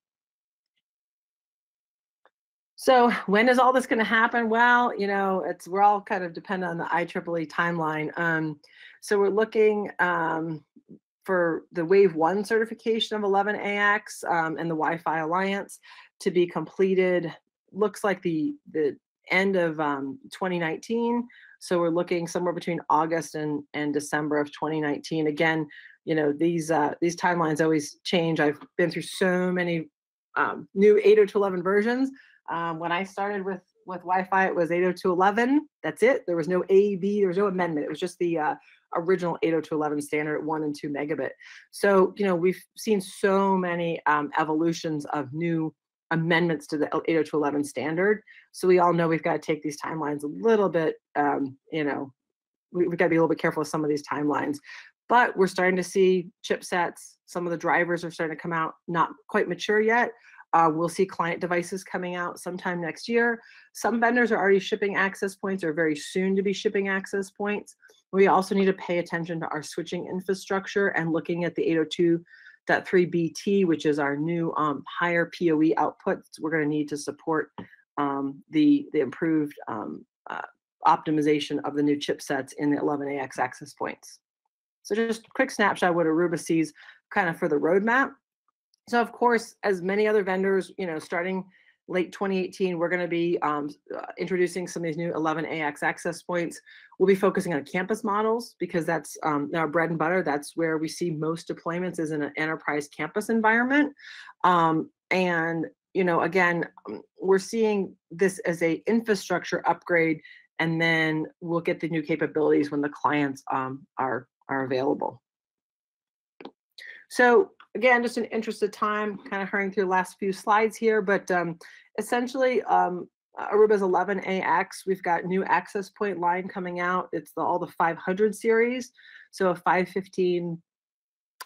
So when is all this going to happen? Well, you know, it's we're all kind of dependent on the IEEE timeline. Um, so we're looking um, for the Wave 1 certification of 11AX um, and the Wi-Fi Alliance to be completed looks like the the end of um, 2019. So we're looking somewhere between August and, and December of 2019. Again, you know, these uh, these timelines always change. I've been through so many um, new 802.11 versions. Um, when I started with with Wi-Fi, it was 802.11. That's it. There was no A, B, there was no amendment. It was just the uh, original 802.11 standard at one and two megabit. So, you know, we've seen so many um, evolutions of new amendments to the 802.11 standard. So we all know we've got to take these timelines a little bit, um, you know, we, have got to be a little bit careful with some of these timelines. But we're starting to see chipsets, some of the drivers are starting to come out, not quite mature yet. Uh, we'll see client devices coming out sometime next year. Some vendors are already shipping access points or very soon to be shipping access points. We also need to pay attention to our switching infrastructure and looking at the 802 3BT, which is our new um, higher PoE output, we're going to need to support um, the, the improved um, uh, optimization of the new chipsets in the 11AX access points. So just a quick snapshot what Aruba sees kind of for the roadmap. So of course, as many other vendors, you know, starting late 2018, we're going to be um, uh, introducing some of these new 11AX access points. We'll be focusing on campus models because that's um, our bread and butter. That's where we see most deployments is in an enterprise campus environment. Um, and, you know, again, um, we're seeing this as a infrastructure upgrade, and then we'll get the new capabilities when the clients um, are, are available. So again, just in interest of time, kind of hurrying through the last few slides here, but um, essentially um, Aruba's 11AX, we've got new access point line coming out. It's the, all the 500 series. So a 515,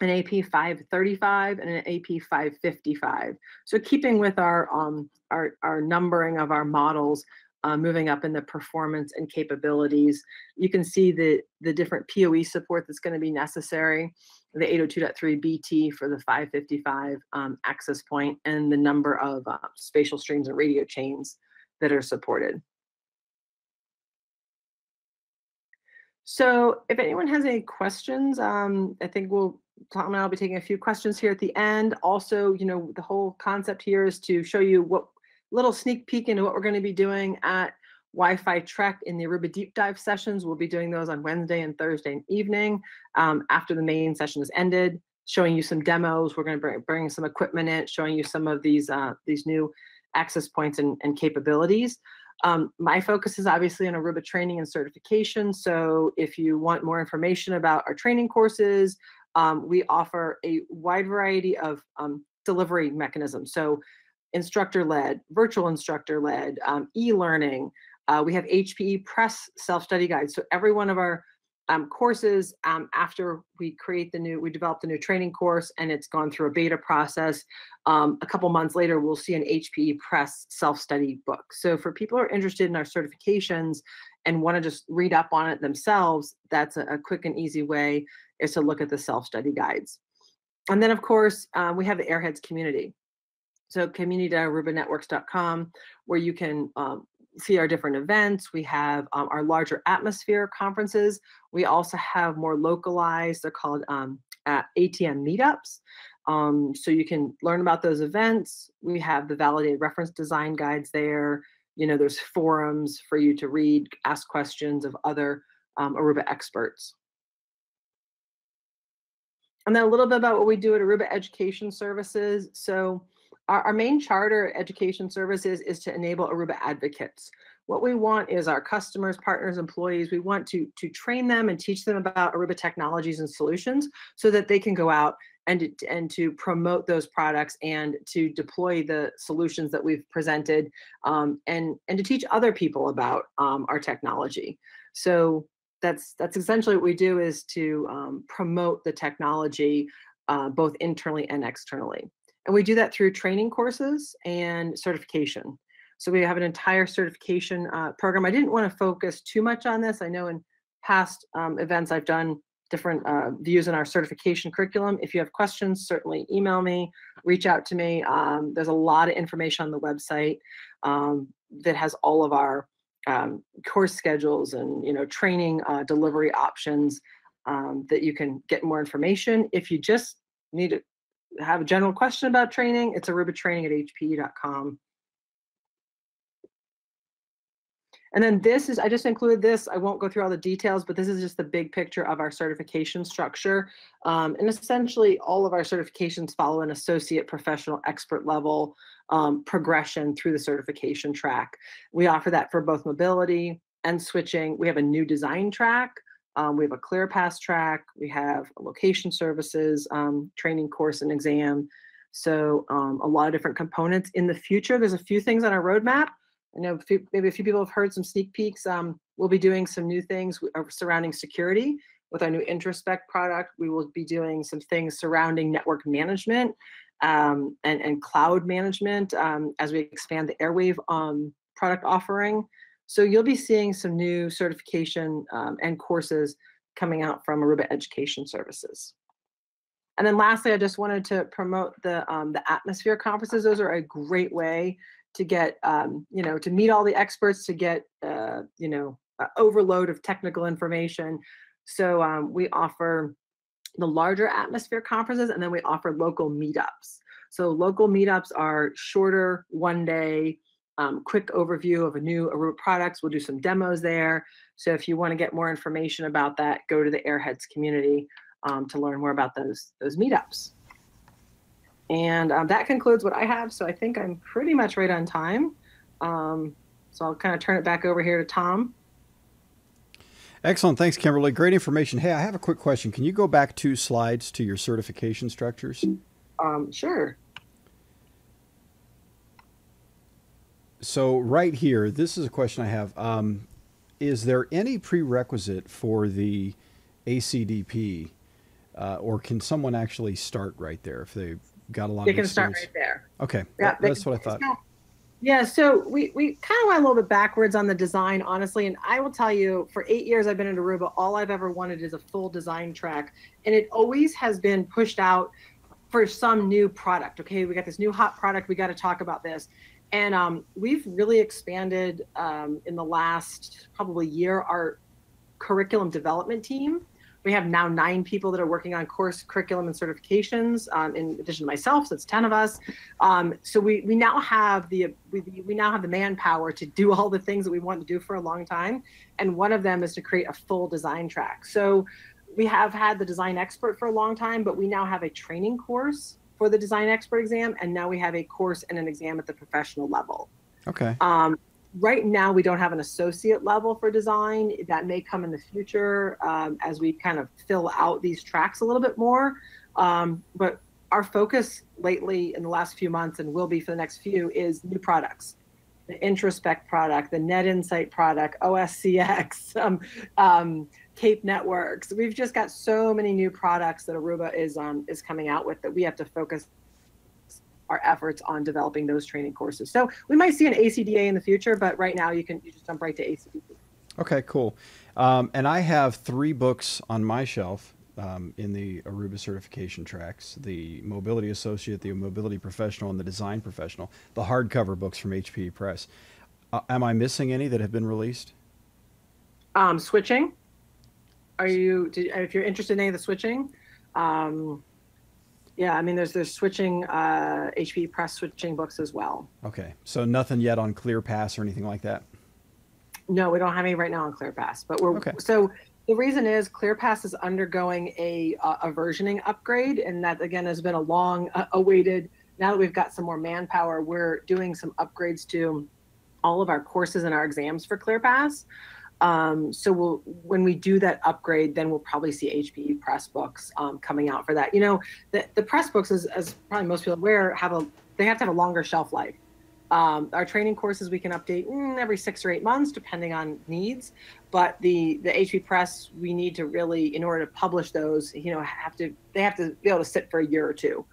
an AP 535, and an AP 555. So keeping with our, um, our, our numbering of our models, uh, moving up in the performance and capabilities. You can see the, the different PoE support that's going to be necessary, the 802.3 BT for the 555 um, access point, and the number of uh, spatial streams and radio chains that are supported. So if anyone has any questions, um, I think we'll Tom and I'll be taking a few questions here at the end. Also, you know, the whole concept here is to show you what little sneak peek into what we're going to be doing at Wi-Fi Trek in the Aruba deep dive sessions. We'll be doing those on Wednesday and Thursday evening um, after the main session is ended, showing you some demos. We're going to bring, bring some equipment in, showing you some of these uh, these new access points and, and capabilities. Um, my focus is obviously on Aruba training and certification. So if you want more information about our training courses, um, we offer a wide variety of um, delivery mechanisms. So instructor-led, virtual instructor-led, um, e-learning. Uh, we have HPE Press self-study guides. So every one of our um, courses um, after we create the new, we develop the new training course and it's gone through a beta process. Um, a couple months later, we'll see an HPE Press self-study book. So for people who are interested in our certifications and want to just read up on it themselves, that's a, a quick and easy way is to look at the self-study guides. And then of course, um, we have the Airheads community. So community.arubanetworks.com, where you can um, see our different events. We have um, our larger atmosphere conferences. We also have more localized, they're called um, ATM meetups. Um, so you can learn about those events. We have the validated reference design guides there. You know, there's forums for you to read, ask questions of other um, Aruba experts. And then a little bit about what we do at Aruba Education Services. So our, our main charter education services is to enable Aruba advocates. What we want is our customers, partners, employees, we want to, to train them and teach them about Aruba technologies and solutions so that they can go out and, and to promote those products and to deploy the solutions that we've presented um, and, and to teach other people about um, our technology. So that's that's essentially what we do is to um, promote the technology uh, both internally and externally. And we do that through training courses and certification. So we have an entire certification uh, program. I didn't want to focus too much on this. I know in past um, events I've done different uh, views in our certification curriculum. If you have questions, certainly email me, reach out to me. Um, there's a lot of information on the website um, that has all of our um, course schedules and you know training uh, delivery options um, that you can get more information. If you just need have a general question about training, it's Aruba training at hpe.com. And then this is, I just included this. I won't go through all the details, but this is just the big picture of our certification structure. Um, and essentially all of our certifications follow an associate professional expert level um, progression through the certification track. We offer that for both mobility and switching. We have a new design track um, we have a ClearPass track. We have location services um, training course and exam. So um, a lot of different components. In the future, there's a few things on our roadmap. I know maybe a few people have heard some sneak peeks. Um, we'll be doing some new things uh, surrounding security with our new Introspect product. We will be doing some things surrounding network management um, and, and cloud management um, as we expand the Airwave product offering. So you'll be seeing some new certification um, and courses coming out from Aruba Education Services. And then lastly, I just wanted to promote the, um, the Atmosphere conferences. Those are a great way to get, um, you know, to meet all the experts, to get, uh, you know, overload of technical information. So um, we offer the larger Atmosphere conferences, and then we offer local meetups. So local meetups are shorter, one day, um, quick overview of a new Aruba products. We'll do some demos there. So if you want to get more information about that, go to the Airheads community um, to learn more about those, those meetups. And um, that concludes what I have. So I think I'm pretty much right on time. Um, so I'll kind of turn it back over here to Tom. Excellent. Thanks, Kimberly. Great information. Hey, I have a quick question. Can you go back two slides to your certification structures? Um, sure. So right here, this is a question I have. Um, is there any prerequisite for the ACDP, uh, or can someone actually start right there if they've got a lot they of can start right there. Okay, yeah, that, that's what I thought. Yeah, so we, we kind of went a little bit backwards on the design, honestly. And I will tell you, for eight years I've been in Aruba, all I've ever wanted is a full design track. And it always has been pushed out for some new product. Okay, we got this new hot product, we got to talk about this. And um, we've really expanded um, in the last probably year our curriculum development team. We have now nine people that are working on course curriculum and certifications. Um, in addition to myself, so it's ten of us. Um, so we we now have the we, we now have the manpower to do all the things that we want to do for a long time, and one of them is to create a full design track. So we have had the design expert for a long time, but we now have a training course for the design expert exam, and now we have a course and an exam at the professional level. Okay. Um, right now, we don't have an associate level for design. That may come in the future um, as we kind of fill out these tracks a little bit more. Um, but our focus lately in the last few months and will be for the next few is new products the IntroSpect product the NetInsight product oscx um, um, cape networks. We've just got so many new products that aruba is um, is coming out with that we have to focus our efforts on developing those training courses. So we might see an acda in the future but right now you can you just jump right to ACDP Okay, cool. Um, and I have three books on my shelf um, in the Aruba certification tracks the Mobility Associate, the Mobility Professional, and the Design Professional, the hardcover books from HPE Press. Uh, am I missing any that have been released? um, switching are you did, if you're interested in any of the switching um, yeah i mean there's there's switching uh, hp press switching books as well Okay, so nothing yet on ClearPass or anything like that. no we don't have any right now on clearpass but we're Okay. so the reason is clearpass is undergoing a uh, a versioning upgrade and that again has been a long uh, awaited now that we've got some more manpower we're doing some upgrades to all of our courses and our exams for clearpass um, so we'll when we do that upgrade, then we'll probably see HPE press books um, coming out for that. You know, the, the press books, as, as probably most people are aware, have a they have to have a longer shelf life. Um, our training courses we can update mm, every six or eight months, depending on needs. But the the HP Press, we need to really, in order to publish those, you know, have to they have to be able to sit for a year or two.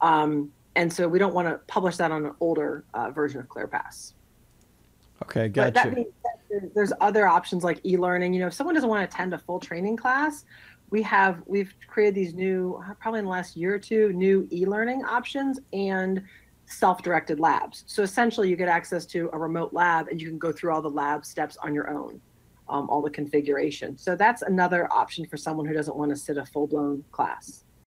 Um, and so we don't want to publish that on an older uh, version of ClearPass. Okay, But gotcha. that being said, there- there's other options like e-learning. You know, if someone doesn't want to attend a full training class, we have we've created these new, probably in the last year or two, new e-learning options and self-directed labs. So essentially, you get access to a remote lab and you can go through all the lab steps on your own, um, all the configuration. So that's another option for someone who doesn't want to sit a full-blown class.